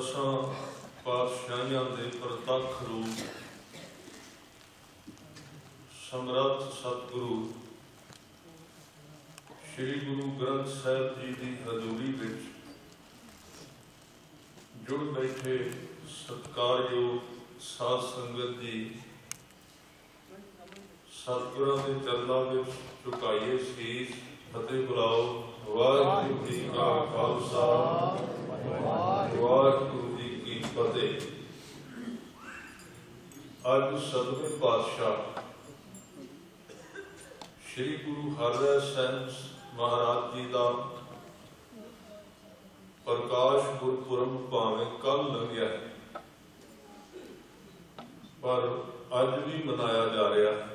ਦਸਾਂ ਪਾਤਸ਼ਾਹਾਂ ਦੇ ਪ੍ਰਤੱਖ ਰੂਪ। ਸਮਰੱਥ ਸਤਿਗੁਰੂ। ਸ੍ਰੀ ਗੁਰੂ ਗ੍ਰੰਥ ਸਾਹਿਬ ਜੀ ਦੀ ਹਜ਼ੂਰੀ ਵਿੱਚ ਜੁੜ ਬੈਠੇ ਸਤਿਕਾਰਯੋਗ ਸਾਧ ਸੰਗਤ ਜੀ ਸਤਿਗੁਰਾਂ ਦੇ ਚਰਨਾਂ ਵਿੱਚ ਝੁਕਾਈਏ ਸੀਸ ਫਤਿਹ ਬੁਲਾਓ। ਵਾਹਿਗੁਰੂ ਜੀ ਕਾ ਖਾਲਸਾ। ਵਾਹਿਗੁਰੂ ਜੀ ਕੀ ਫਤਿਹ। ਅੱਜ ਸਤਿਗੁਰ ਪਾਤਸ਼ਾਹ ਸ੍ਰੀ ਗੁਰੂ ਹਰਿਰਾਏ ਸਾਹਿਬ ਮਹਾਰਾਜ ਜੀ ਦਾ ਪ੍ਰਕਾਸ਼ ਗੁਰਪੁਰਬ ਭਾਵੇਂ ਕੱਲ ਲੰਘਿਆ ਪਰ ਅੱਜ ਵੀ ਮਨਾਇਆ ਜਾ ਰਿਹਾ ਹੈ।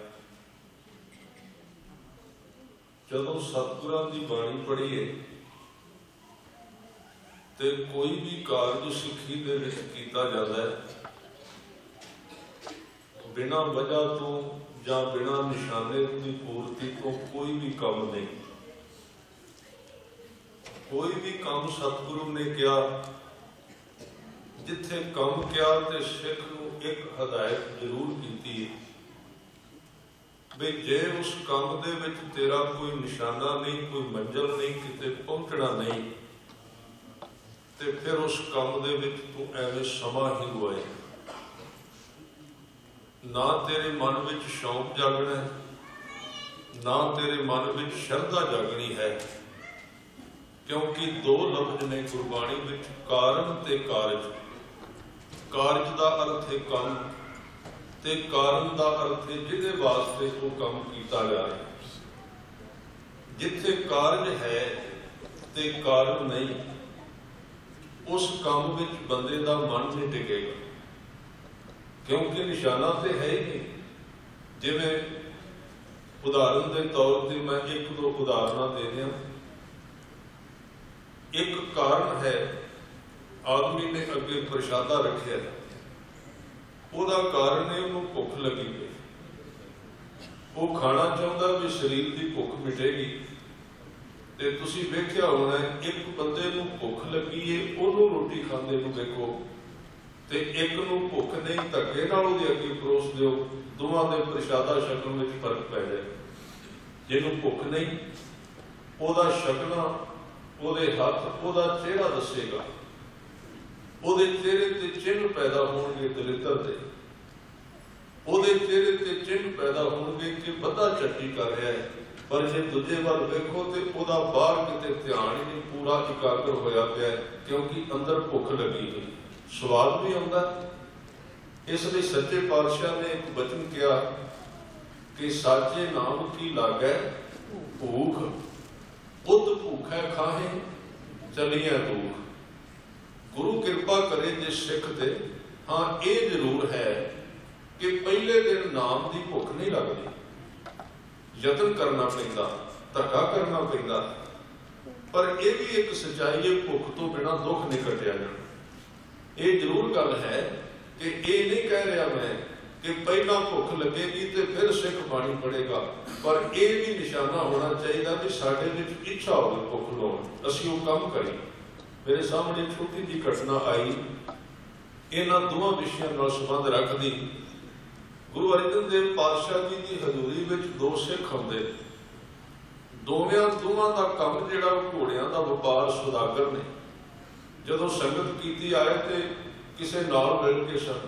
ਜਦੋਂ ਸਤਿਗੁਰਾਂ ਦੀ ਬਾਣੀ ਪੜ੍ਹੀਏ ਤੇ ਕੋਈ ਵੀ ਕਾਰਜ ਸਿੱਖੀ ਦੇ ਵਿੱਚ ਕੀਤਾ ਜਾਂਦਾ ਹੈ। ਬਿਨਾ ਵਜ੍ਹਾ ਤੋਂ ਜਾਂ ਬਿਨਾਂ ਨਿਸ਼ਾਨੇ ਦੀ ਪੂਰਤੀ ਤੋਂ ਕੋਈ ਵੀ ਕੰਮ ਨਹੀਂ। ਕੋਈ ਵੀ ਕੰਮ ਸਤਿਗੁਰੂ ਨੇ ਕਿਹਾ, ਜਿੱਥੇ ਕੰਮ ਕਿਹਾ ਤੇ ਸਿੱਖ ਨੂੰ ਇੱਕ ਹਦਾਇਤ ਜ਼ਰੂਰ ਕੀਤੀ ਹੈ ਵੀ ਜੇ ਉਸ ਕੰਮ ਦੇ ਵਿੱਚ ਤੇਰਾ ਕੋਈ ਨਿਸ਼ਾਨਾ ਨਹੀਂ, ਕੋਈ ਮੰਜ਼ਲ ਨਹੀਂ, ਕਿਤੇ ਪਹੁੰਚਣਾ ਨਹੀਂ ਤੇ ਫਿਰ ਉਸ ਕੰਮ ਦੇ ਵਿੱਚ ਤੂੰ ਐਵੇਂ ਸਮਾਂ ਹੀ ਗਵਾਏ ਨਾ ਤੇਰੇ ਮਨ ਵਿੱਚ ਸ਼ੌਂਕ ਜਾਗਣਾ ਹੈ, ਨਾ ਤੇਰੇ ਮਨ ਵਿੱਚ ਸ਼ਰਧਾ ਜਾਗਣੀ ਹੈ, ਕਿਉਂਕਿ ਦੋ ਲਫ਼ਜ਼ ਨੇ ਗੁਰਬਾਣੀ ਵਿੱਚ, ਕਾਰਨ ਤੇ ਕਾਰਜ। ਕਾਰਜ ਦਾ ਅਰਥ ਹੈ ਕੰਮ, ਤੇ ਕਾਰਨ ਦਾ ਅਰਥ ਹੈ ਜਿਹਦੇ ਵਾਸਤੇ ਉਹ ਕੰਮ ਕੀਤਾ ਗਿਆ ਹੈ। ਜਿੱਥੇ ਕਾਰਜ ਹੈ, ਤੇ ਕਾਰਨ ਨਹੀਂ ਉਸ ਕੰਮ ਵਿੱਚ ਬੰਦੇ ਦਾ ਮਨ ਨਹੀਂ ਟਿਕੇਗਾ। ਕਿਉਂਕਿ ਨਿਸ਼ਾਨਾ ਤੇ ਹੈ ਹੀ ਨਹੀਂ। ਜਿਵੇਂ ਉਦਾਹਰਨ ਦੇ ਤੌਰ ਤੇ ਮੈਂ ਇੱਕ ਦੋ ਉਦਾਹਰਨਾਂ ਦੇ ਰਿਹਾ ਇੱਕ ਕਾਰਨ ਹੈ, ਆਦਮੀ ਨੇ ਅੱਗੇ ਪ੍ਰਸ਼ਾਦਾ ਰੱਖਿਆ। ਉਹਦਾ ਕਾਰਨ ਹੈ ਉਹਨੂੰ ਭੁੱਖ ਲੱਗੀ ਪਈ। ਉਹ ਖਾਣਾ ਚਾਹੁੰਦਾ ਵੀ ਸਰੀਰ ਦੀ ਭੁੱਖ ਮਿਟੇਗੀ। ਤੇ ਤੁਸੀਂ ਵੇਖਿਆ ਹੋਣਾ ਇੱਕ ਬੰਦੇ ਨੂੰ ਭੁੱਖ ਲੱਗੀ ਏ, ਉਹਨੂੰ ਰੋਟੀ ਖਾਂਦੇ ਨੂੰ ਦੇਖੋ। ਤੇ ਇੱਕ ਨੂੰ ਭੁੱਖ ਨਹੀਂ, ਧੱਕੇ ਨਾਲ ਉਹਦੇ ਅੱਗੇ ਪਰੋਸ ਦਿਓ, ਦੋਵਾਂ ਦੇ ਪ੍ਰਸ਼ਾਦਾ ਛਕਣ ਵਿੱਚ ਫ਼ਰਕ ਪੈ ਜਾਏ। ਜਿਹਨੂੰ ਭੁੱਖ ਨਹੀਂ, ਉਹਦਾ ਛਕਣਾ ਉਹਦੇ ਹੱਥ, ਉਹਦਾ ਚਿਹਰਾ ਦੱਸੇਗਾ। ਉਹਦੇ ਚਿਹਰੇ ਤੇ ਚਿੰਨ ਪੈਦਾ ਹੋਣਗੇ ਦਲਿੱਦਰ ਦੇ। ਉਹਦੇ ਚਿਹਰੇ ਤੇ ਚਿੰਨ ਪੈਦਾ ਹੋਣਗੇ ਕਿ ਬੱਦਾ ਚੱਟੀ ਕਰ ਰਿਹਾ ਹੈ। ਪਰ ਜੇ ਦੂਜੇ ਵੱਲ ਵੇਖੋ ਤੇ ਉਹਦਾ ਬਾਹਰ ਕਿਤੇ ਧਿਆਨ ਹੀ ਨਹੀਂ, ਪੂਰਾ ਇਕਾਗਰ ਹੋਇਆ ਪਿਆ ਹੈ, ਕਿਉਂਕਿ ਅੰਦਰ ਭੁੱਖ ਲੱਗੀ ਹੋਈ। ਸਵਾਦ ਵੀ ਆਉਂਦਾ ਇਸ ਲਈ ਸੱਚੇ ਪਾਤਸ਼ਾਹ ਨੇ ਇੱਕ ਬਚਨ ਕਿਹਾ ਕਿ ਸਾਚੇ ਨਾਮ ਕੀ ਲਾਗੈ? ਭੂਖ। ਉਦ ਭੂਖੈ ਖਾਹੇ ਚਲੀਆਂ ਦੂਖ। ਗੁਰੂ ਕਿਰਪਾ ਕਰੇ ਜੇ ਸਿੱਖ ਤੇ, ਹਾਂ, ਇਹ ਜ਼ਰੂਰ ਹੈ ਕਿ ਪਹਿਲੇ ਦਿਨ ਨਾਮ ਦੀ ਭੁੱਖ ਨਹੀਂ ਲੱਗਦੀ। ਯਤਨ ਕਰਨਾ ਪੈਂਦਾ, ਧੱਕਾ ਕਰਨਾ ਪੈਂਦਾ, ਪਰ ਇਹ ਵੀ ਇੱਕ ਸਚਾਈ ਹੈ, ਭੁੱਖ ਤੋਂ ਬਿਨਾ ਦੁੱਖ ਨਹੀਂ ਕੱਟਿਆ ਜਾਣਾ ਇਹ ਜ਼ਰੂਰ ਗੱਲ ਹੈ ਕਿ ਇਹ ਨਹੀਂ ਕਹਿ ਰਿਹਾ ਮੈਂ ਕਿ ਪਹਿਲਾਂ ਭੁੱਖ ਲੱਗੇਗੀ ਤੇ ਫਿਰ ਸਿੱਖ ਬਾਣੀ ਪੜੇਗਾ ਪਰ ਇਹ ਵੀ ਨਿਸ਼ਾਨਾ ਹੋਣਾ ਚਾਹੀਦਾ ਕਿ ਸਾਡੇ ਵਿੱਚ ਇੱਛਾ ਹੋਵੇ ਭੁੱਖ ਲਾਉਣ। ਅਸੀਂ ਉਹ ਕੰਮ ਕਰੀਏ। ਮੇਰੇ ਸਾਹਮਣੇ ਛੋਟੀ ਜਿਹੀ ਘਟਨਾ ਆਈ। ਇਹਨਾਂ ਦੋਵਾਂ ਵਿਸ਼ਿਆਂ ਨਾਲ ਸੰਬੰਧ ਰੱਖਦੀ। ਗੁਰੂ ਅਰਜਨ ਦੇਵ ਪਾਤਸ਼ਾਹ ਜੀ ਦੀ ਹਜ਼ੂਰੀ ਵਿੱਚ ਦੋ ਸਿੱਖ ਆਉਂਦੇ ਦੋਵੇਂ ਦੋਵਾਂ ਦਾ ਕੰਮ ਜਿਹੜਾ ਘੋੜਿਆਂ ਦਾ ਵਪਾਰ ਸੁਦਾਗਰ ਨੇ। ਜਦੋਂ ਸੰਗਤ ਕੀਤੀ ਆਏ ਤੇ ਕਿਸੇ ਨਾਲ ਮਿਲ ਕੇ ਸਨ।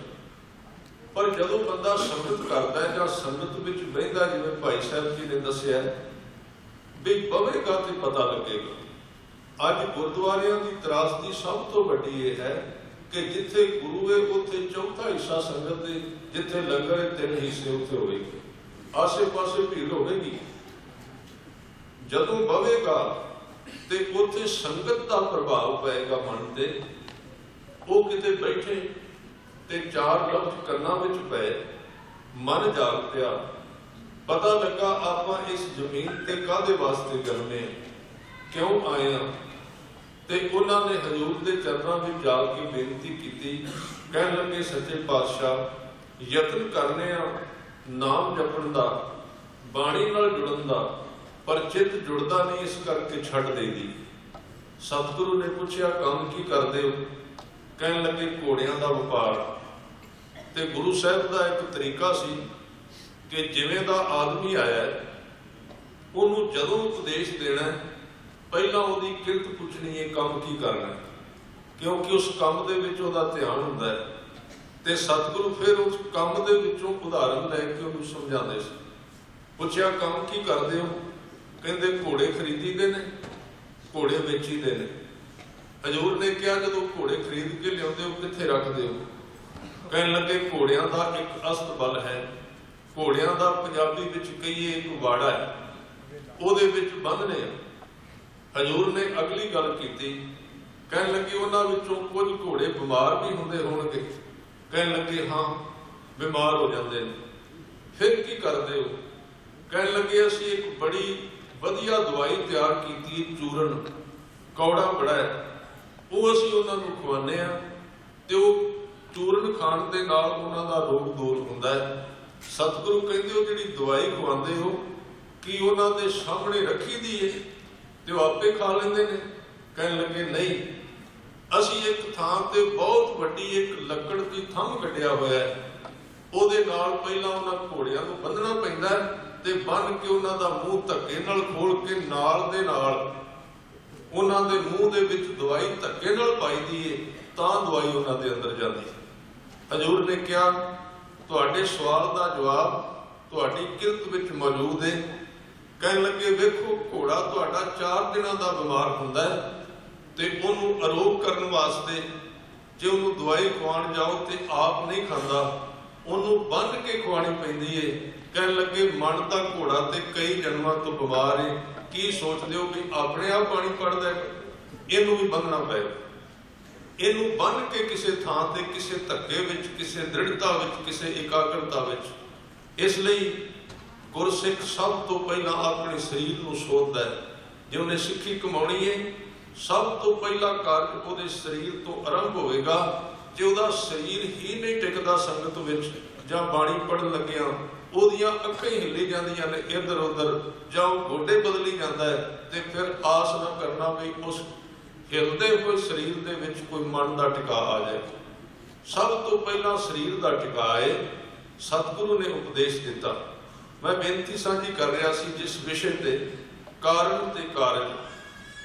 ਪਰ ਜਦੋਂ ਬੰਦਾ ਸੰਗਤ ਕਰਦਾ ਹੈ ਜਾਂ ਸੰਗਤ ਵਿੱਚ ਬਹਿੰਦਾ ਜਿਵੇਂ ਭਾਈ ਸਾਹਿਬ ਜੀ ਨੇ ਦੱਸਿਆ ਵੀ ਬਵੇਗਾ ਤੇ ਪਤਾ ਲੱਗੇਗਾ। ਅੱਜ ਗੁਰਦੁਆਰਿਆਂ ਦੀ ਤਰਾਸਦੀ ਸਭ ਤੋਂ ਵੱਡੀ ਇਹ ਹੈ ਕਿ ਜਿੱਥੇ ਗੁਰੂ ਹੈ, ਉੱਥੇ ਚੌਥਾ ਹਿੱਸਾ ਸੰਗਤ ਦੇ ਜਿੱਥੇ ਲੰਗਰ ਤਿੰਨ ਹਿੱਸੇ ਉੱਥੇ ਹੋਵੇਗੇ, ਆਸੇ-ਪਾਸੇ ਭੀੜ ਹੋਵੇਗੀ। ਜਦੋਂ ਬਵੇਗਾ ਤੇ ਉੱਥੇ ਸੰਗਤ ਦਾ ਪ੍ਰਭਾਵ ਪਏਗਾ ਮਨ ਤੇ, ਉਹ ਕਿਤੇ ਬੈਠੇ ਤੇ ਚਾਰ ਲਫ਼ਜ਼ ਕੰਨਾਂ ਵਿੱਚ ਪਏ, ਮਨ ਜਾਗ ਪਿਆ ਪਤਾ ਲੱਗਾ ਆਪਾਂ ਇਸ ਜ਼ਮੀਨ ਤੇ ਕਾਹਦੇ ਵਾਸਤੇ ਕਰਨੇ ਆ ਕਿਉਂ ਆਏ ਆ ਤੇ ਉਹਨਾਂ ਨੇ ਹਜ਼ੂਰ ਦੇ ਚਰਨਾਂ ਵਿੱਚ ਜਾ ਕੇ ਬੇਨਤੀ ਕੀਤੀ, ਕਹਿਣ ਲੱਗੇ, ਸੱਚੇ ਪਾਤਸ਼ਾਹ ਯਤਨ ਕਰਨੇ ਆ ਨਾਮ ਜਪਣ ਦਾ ਬਾਣੀ ਨਾਲ ਜੁੜਨ ਦਾ ਪਰ ਚਿੱਤ ਜੁੜਦਾ ਨਹੀਂ ਇਸ ਕਰਕੇ ਛੱਡ ਦੇਦੀ ਸਤਿਗੁਰੂ ਨੇ ਪੁੱਛਿਆ ਕੰਮ ਕੀ ਕਰਦੇ ਹੋ? ਕਹਿਣ ਲੱਗੇ ਘੋੜਿਆਂ ਦਾ ਵਪਾਰ। ਤੇ ਗੁਰੂ ਸਾਹਿਬ ਦਾ ਇੱਕ ਤਰੀਕਾ ਸੀ ਕਿ ਜਿਵੇਂ ਦਾ ਆਦਮੀ ਆਇਆ ਹੈ, ਉਹਨੂੰ ਜਦੋਂ ਉਪਦੇਸ਼ ਦੇਣਾ ਪਹਿਲਾਂ ਉਹਦੀ ਕਿਰਤ ਪੁੱਛਣੀ ਹੈ ਕੰਮ ਕੀ ਕਰਨਾ ਹੈ। ਕਿਉਂਕਿ ਉਸ ਕੰਮ ਦੇ ਵਿੱਚ ਉਹਦਾ ਧਿਆਨ ਹੁੰਦਾ ਹੈ। ਤੇ ਸਤਿਗੁਰੂ ਫਿਰ ਉਸ ਕੰਮ ਦੇ ਵਿੱਚੋਂ ਉਦਾਹਰਨ ਲੈ ਕੇ ਉਹਨੂੰ ਸਮਝਾਉਂਦੇ ਸੀ। ਪੁੱਛਿਆ, ਕੰਮ ਕੀ ਕਰਦੇ ਹੋ? ਕਹਿੰਦੇ, ਘੋੜੇ ਖਰੀਦੀਦੇ ਨੇ, ਘੋੜੇ ਵੇਚੀਦੇ ਨੇ। ਹਜੂਰ ਨੇ ਕਿਹਾ, ਜਦੋਂ ਘੋੜੇ ਖਰੀਦ ਕੇ ਲਿਆਉਂਦੇ ਹੋ, ਕਿੱਥੇ ਰੱਖਦੇ ਹੋ? ਕਹਿਣ ਲੱਗੇ, ਘੋੜਿਆਂ ਦਾ ਇੱਕ ਅਸਤਬਲ ਹੈ। ਘੋੜਿਆਂ ਦਾ ਪੰਜਾਬੀ ਵਿੱਚ ਕਹੀਏ, ਇੱਕ ਵਾੜਾ ਹੈ। ਉਹਦੇ ਵਿੱਚ ਬੰਨ੍ਹਨੇ ਆ। ਹਜੂਰ ਨੇ ਅਗਲੀ ਗੱਲ ਕੀਤੀ। ਕਹਿਣ ਲੱਗੇ, ਉਹਨਾਂ ਵਿੱਚੋਂ ਕੁਝ ਘੋੜੇ ਬਿਮਾਰ ਵੀ ਹੁੰਦੇ ਹੋਣਗੇ। ਕਹਿਣ ਲੱਗੇ, ਹਾਂ, ਬਿਮਾਰ ਹੋ ਜਾਂਦੇ ਨੇ। ਫਿਰ ਕੀ ਕਰਦੇ ਹੋ? ਕਹਿਣ ਲੱਗੇ, ਅਸੀਂ ਇੱਕ ਬੜੀ ਵਧੀਆ ਦਵਾਈ ਤਿਆਰ ਕੀਤੀ ਚੂਰਨ। ਕੌੜਾ ਬੜਾ ਹੈ। ਉਹ ਅਸੀਂ ਉਹਨਾਂ ਨੂੰ ਖਵਾਉਂਦੇ ਆ ਤੇ ਉਹ ਚੂਰਨ ਖਾਣ ਦੇ ਨਾਲ ਉਹਨਾਂ ਦਾ ਰੋਗ ਦੂਰ ਹੁੰਦਾ ਹੈ। ਸਤਿਗੁਰੂ ਕਹਿੰਦੇ, ਉਹ ਜਿਹੜੀ ਦਵਾਈ ਖਵਾਉਂਦੇ ਹੋ, ਕਿ ਉਹਨਾਂ ਦੇ ਸਾਹਮਣੇ ਰੱਖੀ ਦੀ ਹੈ? ਤੇ ਉਹ ਆਪੇ ਖਾ ਲੈਂਦੇ ਨੇ? ਕਹਿਣ ਲੱਗੇ, ਨਹੀਂ। ਅਸੀਂ ਇੱਕ ਥਾਂ ਤੇ ਬਹੁਤ ਵੱਡੀ ਇੱਕ ਲੱਕੜ ਦੀ ਥੰਮ ਕੱਢਿਆ ਹੋਇਆ ਹੈ। ਉਹਦੇ ਨਾਲ ਪਹਿਲਾਂ ਉਹਨਾਂ ਘੋੜਿਆਂ ਨੂੰ ਬੰਨਣਾ ਪੈਂਦਾ ਤੇ ਬੰਨ ਕੇ ਉਹਨਾਂ ਦਾ ਮੂੰਹ ਧੱਕੇ ਨਾਲ ਖੋਲ ਕੇ ਨਾਲ ਦੇ ਨਾਲ ਉਹਨਾਂ ਦੇ ਮੂੰਹ ਦੇ ਵਿੱਚ ਦਵਾਈ ਧੱਕੇ ਨਾਲ ਪਾਈਦੀ ਏ, ਤਾਂ ਦਵਾਈ ਉਹਨਾਂ ਦੇ ਅੰਦਰ ਜਾਂਦੀ ਹੈ ਹਜੂਰ ਨੇ ਕਿਹਾ, ਤੁਹਾਡੇ ਸਵਾਲ ਦਾ ਜਵਾਬ ਤੁਹਾਡੀ ਕਿਰਤ ਵਿੱਚ ਮੌਜੂਦ ਹੈ ਕਹਿਣ ਲੱਗੇ, ਵੇਖੋ, ਘੋੜਾ ਤੁਹਾਡਾ 4 ਦਿਨਾਂ ਦਾ ਬਿਮਾਰ ਹੁੰਦਾ ਹੈ। ਤੇ ਉਹਨੂੰ ਅਰੋਗ ਕਰਨ ਵਾਸਤੇ ਜੇ ਉਹਨੂੰ ਦਵਾਈ ਖਵਾਉਣ ਜਾਓ ਤੇ ਆਪ ਨਹੀਂ ਖਾਂਦਾ, ਉਹਨੂੰ ਬੰਨ ਕੇ ਖਵਾਣੀ ਪੈਂਦੀ ਏ। ਕਹਿਣ ਲੱਗੇ, ਮਨ ਦਾ ਘੋੜਾ ਤੇ ਕਈ ਜਨਮਾਂ ਤੋਂ ਬਿਮਾਰ ਏ। ਕੀ ਸੋਚਦੇ ਹੋ ਵੀ ਆਪਣੇ ਆਪ ਪਾਣੀ ਪੜਦਾ ਇਹਨੂੰ ਵੀ ਬੰਨਣਾ ਪਏਗਾ ਇਹਨੂੰ ਬੰਨ ਕੇ ਕਿਸੇ ਥਾਂ ਤੇ, ਕਿਸੇ ਧੱਕੇ ਵਿੱਚ, ਕਿਸੇ ਦ੍ਰਿੜਤਾ ਵਿੱਚ, ਕਿਸੇ ਇਕਾਗਰਤਾ ਵਿੱਚ। ਇਸ ਲਈ ਗੁਰਸਿੱਖ ਸਭ ਤੋਂ ਪਹਿਲਾਂ ਆਪਣੇ ਸਰੀਰ ਨੂੰ ਸੋਧਦਾ ਹੈ। ਜੇ ਉਹਨੇ ਸਿੱਖੀ ਕਮਾਉਣੀ ਹੈ ਸਭ ਤੋਂ ਪਹਿਲਾ ਕਾਰਨ ਉਹਦੇ ਸਰੀਰ ਤੋਂ ਆਰੰਭ ਹੋਵੇਗਾ ਜੇ ਉਹਦਾ ਸਰੀਰ ਹੀ ਨਹੀਂ ਟਿਕਦਾ ਸੰਗਤ ਵਿੱਚ, ਜਾਂ ਬਾਣੀ ਪੜਨ ਲੱਗਿਆ, ਉਹਦੀਆਂ ਅੱਖਾਂ ਹੀ ਹਿੱਲੀ ਜਾਂਦੀਆਂ ਨੇ ਇੱਧਰ ਉੱਧਰ, ਜਾਂ ਉਹ ਗੋਡੇ ਬਦਲੀ ਜਾਂਦਾ ਹੈ, ਤੇ ਫਿਰ ਆਸ ਨਾ ਕਰਨਾ ਵੀ ਉਸ ਹਿਲਦੇ ਹੋਏ ਸਰੀਰ ਦੇ ਵਿੱਚ ਕੋਈ ਮਨ ਦਾ ਟਿਕਾ ਆ ਜਾਏ। ਸਭ ਤੋਂ ਪਹਿਲਾਂ ਸਰੀਰ ਦਾ ਟਿਕਾ ਹੈ ਸਤਿਗੁਰੂ ਨੇ ਉਪਦੇਸ਼ ਦਿੱਤਾ। ਮੈਂ ਬੇਨਤੀ ਸਾਂਝੀ ਕਰ ਰਿਹਾ ਸੀ ਜਿਸ ਵਿਸ਼ੇ ਤੇ ਕਾਰਨ ਤੇ ਕਾਰਜ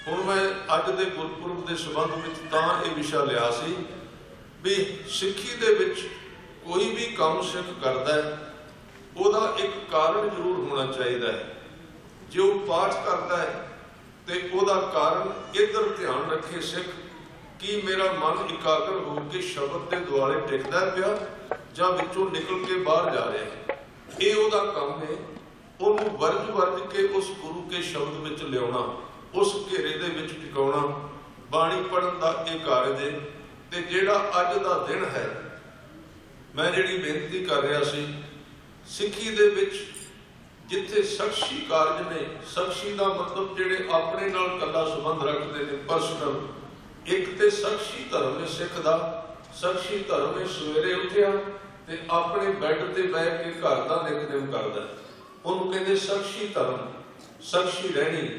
ਹੁਣ ਮੈਂ ਅੱਜ ਦੇ ਗੁਰਪੁਰਬ ਦੇ ਸੰਬੰਧ ਵਿੱਚ ਤਾਂ ਇਹ ਵਿਸ਼ਾ ਲਿਆ ਸੀ ਵੀ ਸਿੱਖੀ ਦੇ ਵਿੱਚ ਕੋਈ ਵੀ ਕੰਮ ਸਿੱਖ ਕਰਦਾ ਹੈ, ਉਹਦਾ ਇੱਕ ਕਾਰਨ ਜ਼ਰੂਰ ਹੋਣਾ ਚਾਹੀਦਾ ਹੈ। ਜੇ ਉਹ ਪਾਠ ਕਰਦਾ ਹੈ, ਤੇ ਉਹਦਾ ਕਾਰਨ ਇੱਧਰ ਧਿਆਨ ਰੱਖੇ ਸਿੱਖ ਕਿ ਮੇਰਾ ਮਨ ਇਕਾਗਰ ਹੋ ਕੇ ਸ਼ਬਦ ਦੇ ਦੁਆਲੇ ਟਿਕਦਾ ਪਿਆ ਜਾਂ ਵਿੱਚੋਂ ਨਿਕਲ ਕੇ ਬਾਹਰ ਜਾ ਰਿਹਾ ਹੈ। ਇਹ ਉਹਦਾ ਕੰਮ ਹੈ। ਉਹਨੂੰ ਵਰਜ ਵਰਜ ਕੇ ਉਸ ਗੁਰੂ ਕੇ ਸ਼ਬਦ ਵਿੱਚ ਲਿਆਉਣਾ। ਉਸ ਘੇਰੇ ਦੇ ਵਿੱਚ ਟਿਕਾਉਣਾ, ਬਾਣੀ ਪੜਨ ਦਾ ਇਹ ਕਾਰਜ ਹੈ ਤੇ ਜਿਹੜਾ ਅੱਜ ਦਾ ਦਿਨ ਹੈ, ਮੈਂ ਜਿਹੜੀ ਬੇਨਤੀ ਕਰ ਰਿਹਾ ਸੀ, ਸਿੱਖੀ ਦੇ ਵਿੱਚ ਜਿੱਥੇ ਸਖਸ਼ੀ ਕਾਰਜ ਨੇ, ਸਖਸ਼ੀ ਦਾ ਮਤਲਬ ਜਿਹੜੇ ਆਪਣੇ ਨਾਲ ਕੱਲਾ ਸੰਬੰਧ ਰੱਖਦੇ ਨੇ ਪਰਸਨਲ ਇੱਕ ਤੇ ਸਖਸ਼ੀ ਧਰਮ ਹੈ ਸਿੱਖ ਦਾ, ਸਖਸ਼ੀ ਧਰਮ ਹੈ ਸਵੇਰੇ ਉੱਠਿਆ ਤੇ ਆਪਣੇ ਬੈੱਡ ਤੇ ਬਹਿ ਕੇ ਘਰ ਦਾ ਨਿਤਨੇਮ ਕਰਦਾ। ਉਹਨੂੰ ਕਹਿੰਦੇ ਸਖਸ਼ੀ ਧਰਮ, ਸਖਸ਼ੀ ਰਹਿਣੀ।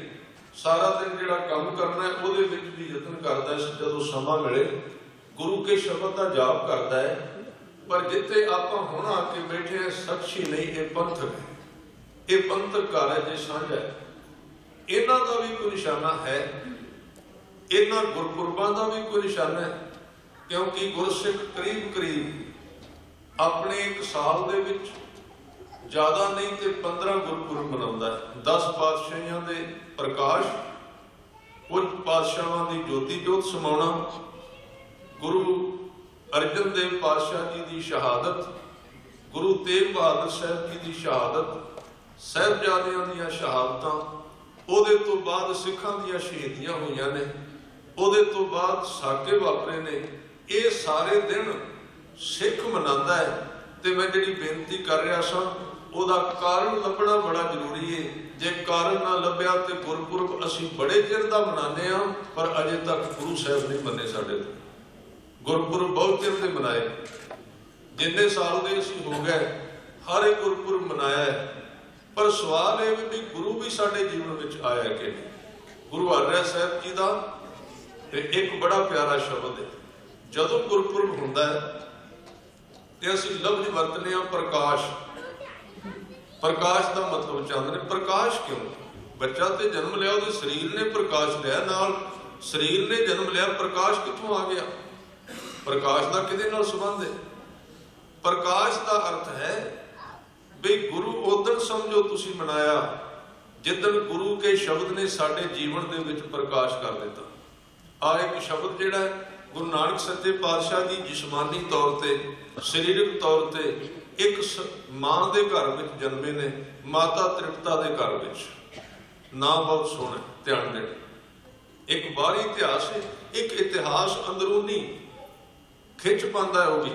ਸਾਰਾ ਦਿਨ ਜਿਹੜਾ ਕੰਮ ਕਰਨਾ ਹੈ, ਉਹਦੇ ਵਿੱਚ ਵੀ ਯਤਨ ਕਰਦਾ ਹੈ, ਜਦੋਂ ਸਮਾਂ ਮਿਲੇ, ਗੁਰੂ ਕੇ ਸ਼ਬਦ ਦਾ ਜਾਪ ਕਰਦਾ ਹੈ, ਪਰ ਜਿੱਥੇ ਆਪਾਂ ਹੁਣ ਆ ਕੇ ਬੈਠੇ ਹਾਂ ਸਖਸ਼ੀ ਨਹੀਂ, ਇਹ ਪੰਥਕ ਹੈ ਇਹ ਪੰਥਕ ਕਾਰਜ ਹੈ ਸਾਂਝਾ ਹੈ। ਇਹਨਾਂ ਦਾ ਵੀ ਕੋਈ ਨਿਸ਼ਾਨਾ ਹੈ, ਇਹਨਾਂ ਗੁਰਪੁਰਬਾਂ ਦਾ ਵੀ ਕੋਈ ਨਿਸ਼ਾਨਾ ਹੈ, ਕਿਉਂਕਿ ਗੁਰਸਿੱਖ ਕਰੀਬ ਕਰੀਬ ਆਪਣੇ ਇੱਕ ਸਾਲ ਦੇ ਵਿੱਚ ਜ਼ਿਆਦਾ ਨਹੀਂ ਤੇ 15 ਗੁਰਪੁਰਬ ਮਨਾਉਂਦਾ ਹੈ। 10 ਪਾਤਸ਼ਾਹਾਂ ਦੇ ਪ੍ਰਕਾਸ਼, ਕੁਝ ਪਾਤਸ਼ਾਹਾਂ ਦੀ ਜੋਤੀ ਜੋਤ ਸਮਾਉਣਾ, ਗੁਰੂ ਅਰਜਨ ਦੇਵ ਪਾਤਸ਼ਾਹ ਜੀ ਦੀ ਸ਼ਹਾਦਤ, ਗੁਰੂ ਤੇਗ ਬਹਾਦਰ ਸਾਹਿਬ ਜੀ ਦੀ ਸ਼ਹਾਦਤ, ਸਾਹਿਬਜ਼ਾਦਿਆਂ ਦੀਆਂ ਸ਼ਹਾਦਤਾਂ, ਉਹਦੇ ਤੋਂ ਬਾਅਦ ਸਿੱਖਾਂ ਦੀਆਂ ਸ਼ਹੀਦੀਆਂ ਹੋਈਆਂ ਨੇ। ਉਹਦੇ ਤੋਂ ਬਾਅਦ ਸਾਕੇ ਵਾਪਰੇ ਨੇ। ਇਹ ਸਾਰੇ ਦਿਨ ਸਿੱਖ ਮਨਾਉਂਦਾ ਹੈ। ਤੇ ਮੈਂ ਜਿਹੜੀ ਬੇਨਤੀ ਕਰ ਰਿਹਾ ਸਾਂ ਉਹਦਾ ਕਾਰਨ ਲੱਭਣਾ ਬੜਾ ਜ਼ਰੂਰੀ ਹੈ ਜੇ ਕਾਰਨ ਨਾ ਲੱਭਿਆ ਤੇ ਗੁਰਪੁਰਬ ਅਸੀਂ ਬੜੇ ਚਿਰ ਦਾ ਮਨਾਉਂਦੇ ਆ, ਪਰ ਅਜੇ ਤੱਕ ਗੁਰੂ ਸਾਹਿਬ ਨਹੀਂ ਮੰਨੇ ਸਾਡੇ ਤੋਂ। ਗੁਰਪੁਰਬ ਬਹੁਤ ਚਿਰ ਦੇ ਮਨਾਏ। ਜਿੰਨੇ ਸਾਲ ਦੇ ਅਸੀਂ ਹੋ ਗਏ, ਹਰ ਇੱਕ ਗੁਰਪੁਰਬ ਮਨਾਇਆ ਪਰ ਸਵਾਲ ਇਹ ਵੀ ਗੁਰੂ ਵੀ ਸਾਡੇ ਜੀਵਨ ਵਿੱਚ ਆਇਆ ਕਿ ਗੁਰੂ ਹਰਿ ਸਾਹਿਬ ਜੀ ਦਾ ਤੇ ਇੱਕ ਬੜਾ ਪਿਆਰਾ ਸ਼ਬਦ ਹੈ। ਜਦੋਂ ਗੁਰਪੁਰਬ ਹੁੰਦਾ ਹੈ, ਤੇ ਅਸੀਂ ਲਫ਼ਜ਼ ਵਰਤਨੇ ਆ ਪ੍ਰਕਾਸ਼। ਪ੍ਰਕਾਸ਼ ਦਾ ਮਤਲਬ ਚਾਹੁੰਦੇ ਨੇ ਪ੍ਰਕਾਸ਼ ਕਿਉਂ? ਬੱਚਾ ਤੇ ਜਨਮ ਲਿਆ, ਉਹਦੇ ਸਰੀਰ ਨੇ ਪ੍ਰਕਾਸ਼ ਲਿਆ, ਨਾਲ ਸਰੀਰ ਨੇ ਜਨਮ ਲਿਆ, ਪ੍ਰਕਾਸ਼ ਕਿੱਥੋਂ ਆ ਗਿਆ? ਪ੍ਰਕਾਸ਼ ਦਾ ਕਿਹਦੇ ਨਾਲ ਸੰਬੰਧ ਹੈ? ਪ੍ਰਕਾਸ਼ ਦਾ ਅਰਥ ਹੈ, ਵੀ ਗੁਰੂ ਉਦੋਂ ਸਮਝੋ ਤੁਸੀਂ ਮਨਾਇਆ ਜਿੱਦਣ ਗੁਰੂ ਕੇ ਸ਼ਬਦ ਨੇ ਸਾਡੇ ਜੀਵਨ ਦੇ ਵਿੱਚ ਪ੍ਰਕਾਸ਼ ਕਰ ਦਿੱਤਾ। ਆ ਇੱਕ ਸ਼ਬਦ ਜਿਹੜਾ ਗੁਰੂ ਨਾਨਕ ਸੱਚੇ ਪਾਤਸ਼ਾਹ ਜੀ ਜਿਸਮਾਨੀ ਤੌਰ ਤੇ, ਸਰੀਰਕ ਤੌਰ ਤੇ ਇੱਕ ਮਾਂ ਦੇ ਘਰ ਵਿੱਚ ਜਨਮੇ ਨੇ, ਮਾਤਾ ਤ੍ਰਿਪਤਾ ਦੇ ਘਰ ਵਿੱਚ। ਨਾ ਬਹੁਤ ਸੋਹਣਾ, ਧਿਆਨ ਦੇ ਇੱਕ ਬਾਹਰੀ ਇਤਿਹਾਸ ਹੈ, ਇੱਕ ਇਤਿਹਾਸ ਅੰਦਰੂਨੀ ਖਿੱਚ ਪਾਉਂਦਾ ਹੈ ਉਹ ਵੀ।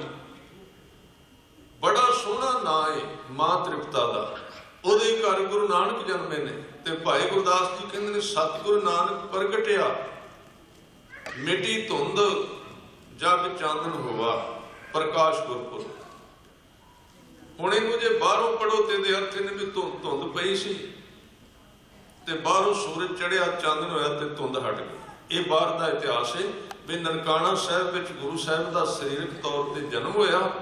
ਬੜਾ ਸੋਹਣਾ ਨਾਂ ਹੈ ਮਾਂ ਤ੍ਰਿਪਤਾ ਦਾ। ਉਹਦੇ ਘਰ ਗੁਰੂ ਨਾਨਕ ਜਨਮੇ ਨੇ ਤੇ ਭਾਈ ਗੁਰਦਾਸ ਜੀ ਕਹਿੰਦੇ ਨੇ, ਸਤਿਗੁਰੂ ਨਾਨਕ ਪ੍ਰਗਟਿਆ, ਮਿੱਟੀ ਧੁੰਦ ਜਗ ਚਾਨਣ ਹੋਵਾ ਪ੍ਰਕਾਸ਼ ਗੁਰਪੁਰਬ। ਹੁਣ ਇਹਨੂੰ ਜੇ ਬਾਹਰੋਂ ਪੜੋ ਤੇ ਦੇ ਅਰਥ ਨੇ ਵੀ ਧੁੰਦ ਧੁੰਦ ਪਈ ਸੀ। ਤੇ ਬਾਹਰੋਂ ਸੂਰਜ ਚੜਿਆ ਚਾਨਣ ਹੋਇਆ ਤੇ ਧੁੰਦ ਹਟ ਗਈ। ਇਹ ਬਾਹਰ ਦਾ ਇਤਿਹਾਸ ਹੈ ਵੀ ਨਨਕਾਣਾ ਸਾਹਿਬ ਵਿੱਚ ਗੁਰੂ ਸਾਹਿਬ ਦਾ ਸਰੀਰਕ ਤੌਰ ਤੇ ਜਨਮ ਹੋਇਆ।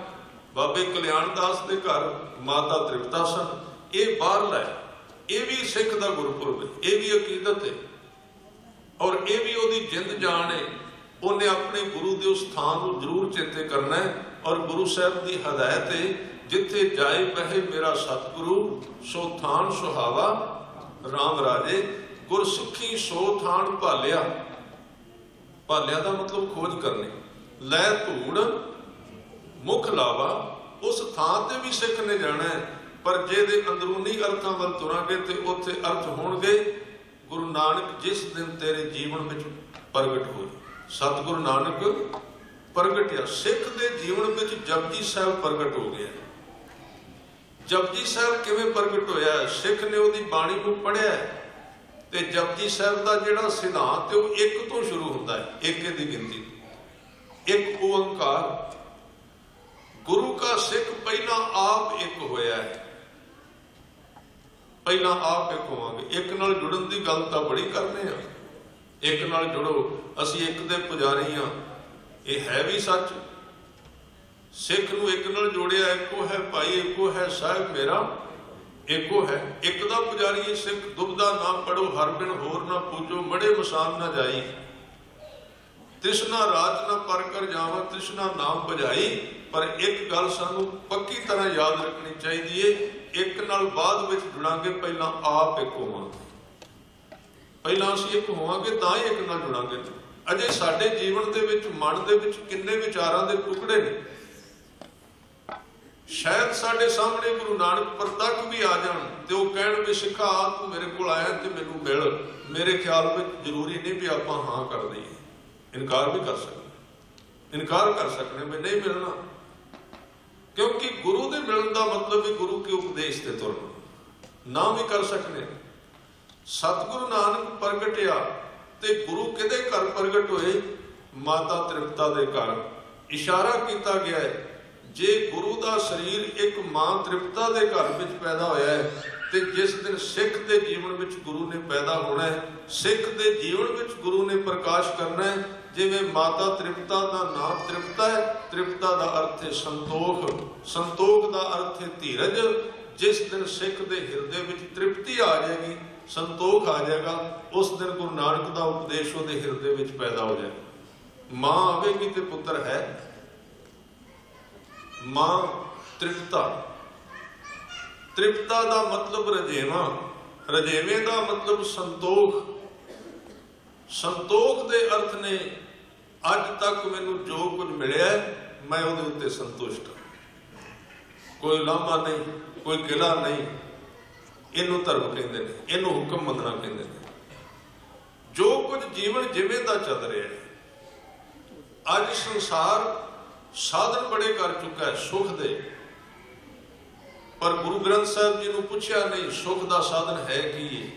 ਬਾਬੇ ਕਲਿਆਣ ਦੇ ਘਰ ਮਾਤਾ ਤ੍ਰਿਪਤਾ ਸਨ। ਇਹ ਬਾਹਰਲਾ ਹੈ। ਇਹ ਵੀ ਸਿੱਖ ਦਾ ਗੁਰਪੁਰਬ ਹੈ। ਇਹ ਵੀ ਅਕੀਦਤ ਹੈ। ਔਰ ਇਹ ਵੀ ਉਹਦੀ ਜਿੰਦ ਜਾਨ ਹੈ। ਉਹਨੇ ਆਪਣੇ ਗੁਰੂ ਦੇ ਉਸ ਥਾਂ ਨੂੰ ਜ਼ਰੂਰ ਚੇਤੇ ਕਰਨਾ ਹੈ। ਔਰ ਗੁਰੂ ਸਾਹਿਬ ਦੀ ਹਦਾਇਤ ਹੈ ਜਿੱਥੇ ਜਾਏ ਪਹਿ ਮੇਰਾ ਸਤਿਗੁਰੂ, ਸੋ ਥਾਨ ਸੁਹਾਵਾ RAM ਰਾਜੇ ਗੁਰ ਸਿੱਖੀ ਸੋ ਥਾਨ ਭਾਲਿਆ। ਭਾਲਿਆ ਦਾ ਮਤਲਬ ਖੋਜ ਕਰਨੀ। ਲੈ ਧੂੜ, ਮੁਖ ਲਾਵਾ, ਉਸ ਥਾਂ ਤੇ ਵੀ ਸਿੱਖ ਨੇ ਜਾਣਾ ਹੈ, ਪਰ ਜੇ ਦੇ ਅੰਦਰੂਨੀ ਅਰਥਾਂ ਵੱਲ ਤੁਰਾਂਗੇ ਤੇ ਉੱਥੇ ਅਰਥ ਹੋਣਗੇ, ਗੁਰੂ ਨਾਨਕ ਜਿਸ ਦਿਨ ਤੇਰੇ ਜੀਵਨ ਵਿੱਚ ਪ੍ਰਗਟ ਹੋਏ। ਸਤਿਗੁਰੂ ਨਾਨਕ ਪ੍ਰਗਟਿਆ, ਸਿੱਖ ਦੇ ਜੀਵਨ ਵਿੱਚ ਜਪਜੀ ਸਾਹਿਬ ਪ੍ਰਗਟ ਹੋ ਗਿਆ ਜਪਜੀ ਸਾਹਿਬ ਕਿਵੇਂ ਪ੍ਰਗਟ ਹੋਇਆ? ਸਿੱਖ ਨੇ ਉਹਦੀ ਬਾਣੀ ਨੂੰ ਪੜ੍ਹਿਆ ਤੇ ਜਪਜੀ ਸਾਹਿਬ ਦਾ ਜਿਹੜਾ ਸਿਧਾਂਤ ਉਹ ਇੱਕ ਤੋਂ ਸ਼ੁਰੂ ਹੁੰਦਾ ਹੈ, ਇੱਕ ਦੀ ਗਿਣਤੀ ਇੱਕ ਓੰਕਾਰ। ਗੁਰੂ ਕਾ ਸਿੱਖ ਪਹਿਲਾਂ ਆਪ ਇੱਕ ਹੋਇਆ ਹੈ। ਪਹਿਲਾਂ ਆਪ ਇੱਕ ਹੋਵਾਂਗੇ। ਇੱਕ ਨਾਲ ਜੁੜਨ ਦੀ ਗੱਲ ਤਾਂ ਬੜੀ ਕਰਨੇ ਆ। ਇੱਕ ਨਾਲ ਜੁੜੋ। ਅਸੀਂ ਇੱਕ ਦੇ ਪੁਜਾਰੀ ਆ ਇਹ ਹੈ ਵੀ ਸੱਚ। ਸਿੱਖ ਨੂੰ ਇੱਕ ਨਾਲ ਜੋੜਿਆ, ਇੱਕੋ ਹੈ ਭਾਈ, ਇੱਕੋ ਹੈ ਸਾਹਿਬ ਮੇਰਾ, ਇੱਕੋ ਹੈ। ਇੱਕ ਦਾ ਪੁਜਾਰੀ ਸਿੱਖ ਦੁਬਦਾ ਨਾ ਪੜੋ ਹਰ ਬਿਨ ਹੋਰ ਨਾ ਪੂਜੋ, ਮੜੇ ਮਸਾਨ ਨਾ ਜਾਈ। ਤ੍ਰਿਸ਼ਨਾ ਰਾਜ ਨਾ ਪਰ ਕਰ ਜਾਵਾਂ, ਤ੍ਰਿਸ਼ਨਾ ਨਾਮ ਬਜਾਈ ਪਰ ਇੱਕ ਗੱਲ ਸਾਨੂੰ ਪੱਕੀ ਤਰ੍ਹਾਂ ਯਾਦ ਰੱਖਣੀ ਚਾਹੀਦੀ ਏ, ਇੱਕ ਨਾਲ ਬਾਅਦ ਵਿੱਚ ਜੁੜਾਂਗੇ, ਪਹਿਲਾਂ ਆਪ ਇੱਕ ਹੋਵਾਂਗੇ। ਪਹਿਲਾਂ ਅਸੀਂ ਇੱਕ ਹੋਵਾਂਗੇ, ਤਾਂ ਹੀ ਇੱਕ ਨਾਲ ਜੁੜਾਂਗੇ। ਅਜੇ ਸਾਡੇ ਜੀਵਨ ਦੇ ਵਿੱਚ, ਮਨ ਦੇ ਵਿੱਚ ਕਿੰਨੇ ਵਿਚਾਰਾਂ ਦੇ ਟੁਕੜੇ ਨੇ ਸ਼ਾਇਦ ਸਾਡੇ ਸਾਹਮਣੇ ਗੁਰੂ ਨਾਨਕ ਪ੍ਰਤੱਖ ਵੀ ਆ ਜਾਣ ਤੇ ਉਹ ਕਹਿਣ ਵੀ, ਸਿੱਖਾ, ਤੂੰ ਮੇਰੇ ਕੋਲ ਆਇਆ ਤੇ ਮੈਨੂੰ ਮਿਲ। ਮੇਰੇ ਖਿਆਲ ਵਿੱਚ ਜ਼ਰੂਰੀ ਨਹੀਂ ਵੀ ਆਪਾਂ ਹਾਂ ਕਰ ਦਈਏ। ਇਨਕਾਰ ਵੀ ਕਰ ਸਕਦੇ ਇਨਕਾਰ ਕਰ ਸਕਦੇ ਵੀ ਨਹੀਂ ਮਿਲਣਾ। ਕਿਉਂਕਿ ਗੁਰੂ ਦੇ ਮਿਲਣ ਦਾ ਮਤਲਬ ਵੀ ਗੁਰੂ ਕੇ ਉਪਦੇਸ਼ ਤੇ ਤੁਰਨਾ। ਨਾ ਵੀ ਕਰ ਸਕਦੇ ਸਤਿਗੁਰੂ ਨਾਨਕ ਪ੍ਰਗਟਿਆ ਤੇ ਗੁਰੂ ਕਿਹਦੇ ਘਰ ਪ੍ਰਗਟ ਹੋਏ? ਮਾਤਾ ਤ੍ਰਿਪਤਾ ਦੇ ਘਰ। ਇਸ਼ਾਰਾ ਕੀਤਾ ਗਿਆ ਹੈ ਜੇ ਗੁਰੂ ਦਾ ਸਰੀਰ ਇੱਕ ਮਾਂ ਤ੍ਰਿਪਤਾ ਦੇ ਘਰ ਵਿੱਚ ਪੈਦਾ ਹੋਇਆ ਹੈ, ਤੇ ਜਿਸ ਦਿਨ ਸਿੱਖ ਦੇ ਜੀਵਨ ਵਿੱਚ ਗੁਰੂ ਨੇ ਪੈਦਾ ਹੋਣਾ ਹੈ, ਸਿੱਖ ਦੇ ਜੀਵਨ ਵਿੱਚ ਗੁਰੂ ਨੇ ਪ੍ਰਕਾਸ਼ ਕਰਨਾ ਹੈ, ਜਿਵੇਂ ਮਾਤਾ ਤ੍ਰਿਪਤਾ ਦਾ ਨਾਮ ਤ੍ਰਿਪਤਾ ਹੈ, ਤ੍ਰਿਪਤਾ ਦਾ ਅਰਥ ਹੈ ਸੰਤੋਖ ਸੰਤੋਖ ਦਾ ਅਰਥ ਹੈ ਧੀਰਜ। ਜਿਸ ਦਿਨ ਸਿੱਖ ਦੇ ਹਿਰਦੇ ਵਿੱਚ ਤ੍ਰਿਪਤੀ ਆ ਜਾਏਗੀ, ਸੰਤੋਖ ਆ ਜਾਏਗਾ, ਉਸ ਦਿਨ ਗੁਰੂ ਨਾਨਕ ਦਾ ਉਪਦੇਸ਼ ਉਹਦੇ ਹਿਰਦੇ ਵਿੱਚ ਪੈਦਾ ਹੋ ਜਾਏਗਾ। ਮਾਂ ਆਵੇਗੀ ਤੇ ਪੁੱਤਰ ਹੈ ਮਾਂ, ਤ੍ਰਿਪਤਾ। ਤ੍ਰਿਪਤਾ ਦਾ ਮਤਲਬ ਰਜੇਵਾ। ਰਜੇਵੇਂ ਦਾ ਮਤਲਬ ਸੰਤੋਖ। ਸੰਤੋਖ ਦੇ ਅਰਥ ਨੇ, ਅੱਜ ਤੱਕ ਮੈਨੂੰ ਜੋ ਕੁਝ ਮਿਲਿਆ ਮੈਂ ਉਹਦੇ ਉੱਤੇ ਸੰਤੁਸ਼ਟ ਹਾਂ। ਕੋਈ ਲਾਮਾ ਨਹੀਂ, ਕੋਈ ਗਿਲਾ ਨਹੀਂ। ਇਹਨੂੰ ਧਰਮ ਕਹਿੰਦੇ ਨੇ, ਇਹਨੂੰ ਹੁਕਮ ਮੰਨਣਾ ਕਹਿੰਦੇ ਨੇ। ਜੋ ਕੁਝ ਜੀਵਨ ਜਿਵੇਂ ਦਾ ਚੱਲ ਰਿਹਾ ਹੈ, ਅੱਜ ਸੰਸਾਰ ਸਾਧਨ ਬੜੇ ਕਰ ਚੁੱਕਾ ਹੈ, ਸੁਖ ਦੇ। ਪਰ ਗੁਰੂ ਗ੍ਰੰਥ ਸਾਹਿਬ ਜੀ ਨੂੰ ਪੁੱਛਿਆ ਨਹੀਂ, ਸੁਖ ਦਾ ਸਾਧਨ ਹੈ ਕੀ ਹੈ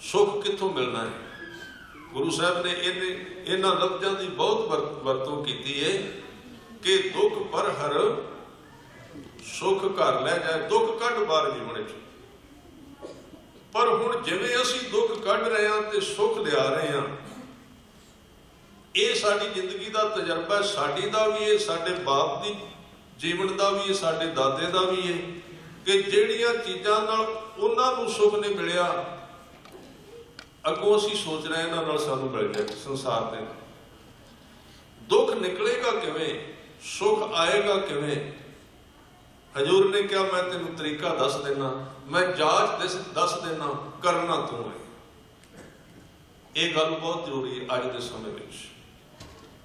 ਸੁਖ ਕਿੱਥੋਂ ਮਿਲਣਾ ਹੈ? ਗੁਰੂ ਸਾਹਿਬ ਨੇ ਇਹਨੇ ਇਹਨਾਂ ਲਫ਼ਜ਼ਾਂ ਦੀ ਬਹੁਤ ਵਰਤੋਂ ਕੀਤੀ ਹੈ ਕਿ ਦੁੱਖ ਪਰ ਹਰ ਸੁਖ ਘਰ ਲੈ ਜਾਏ, ਦੁੱਖ ਕੱਢ ਬਾਹਰ ਜੀਵਨ ਚ। ਪਰ ਹੁਣ ਜਿਵੇਂ ਅਸੀਂ ਦੁੱਖ ਕੱਢ ਰਹੇ ਹਾਂ ਤੇ ਸੁੱਖ ਲਿਆ ਰਹੇ ਹਾਂ ਇਹ ਸਾਡੀ ਜ਼ਿੰਦਗੀ ਦਾ ਤਜਰਬਾ ਹੈ, ਸਾਡੀ ਦਾ ਵੀ ਹੈ, ਸਾਡੇ ਬਾਪ ਦੀ ਜੀਵਨ ਦਾ ਵੀ ਹੈ, ਸਾਡੇ ਦਾਦੇ ਦਾ ਵੀ ਹੈ, ਕਿ ਜਿਹੜੀਆਂ ਚੀਜ਼ਾਂ ਨਾਲ ਉਹਨਾਂ ਨੂੰ ਸੁੱਖ ਨਹੀਂ ਮਿਲਿਆ, ਅੱਗੋਂ ਅਸੀਂ ਸੋਚ ਰਹੇ ਇਹਨਾਂ ਨਾਲ ਸਾਨੂੰ ਮਿਲ ਜਾਏ ਸੰਸਾਰ ਦੇ ਦੁੱਖ ਨਿਕਲੇਗਾ ਕਿਵੇਂ? ਸੁੱਖ ਆਏਗਾ ਕਿਵੇਂ? ਹਜੂਰ ਨੇ ਕਿਹਾ, ਮੈਂ ਤੈਨੂੰ ਤਰੀਕਾ ਦੱਸ ਦੇਣਾ ਮੈਂ ਜਾਂਚ ਦੱਸ ਦੱਸ ਦੇਣਾ ਕਰਨਾ ਤੂੰ ਹੈ। ਇਹ ਗੱਲ ਬਹੁਤ ਜ਼ਰੂਰੀ ਹੈ ਅੱਜ ਦੇ ਸਮੇਂ ਵਿੱਚ।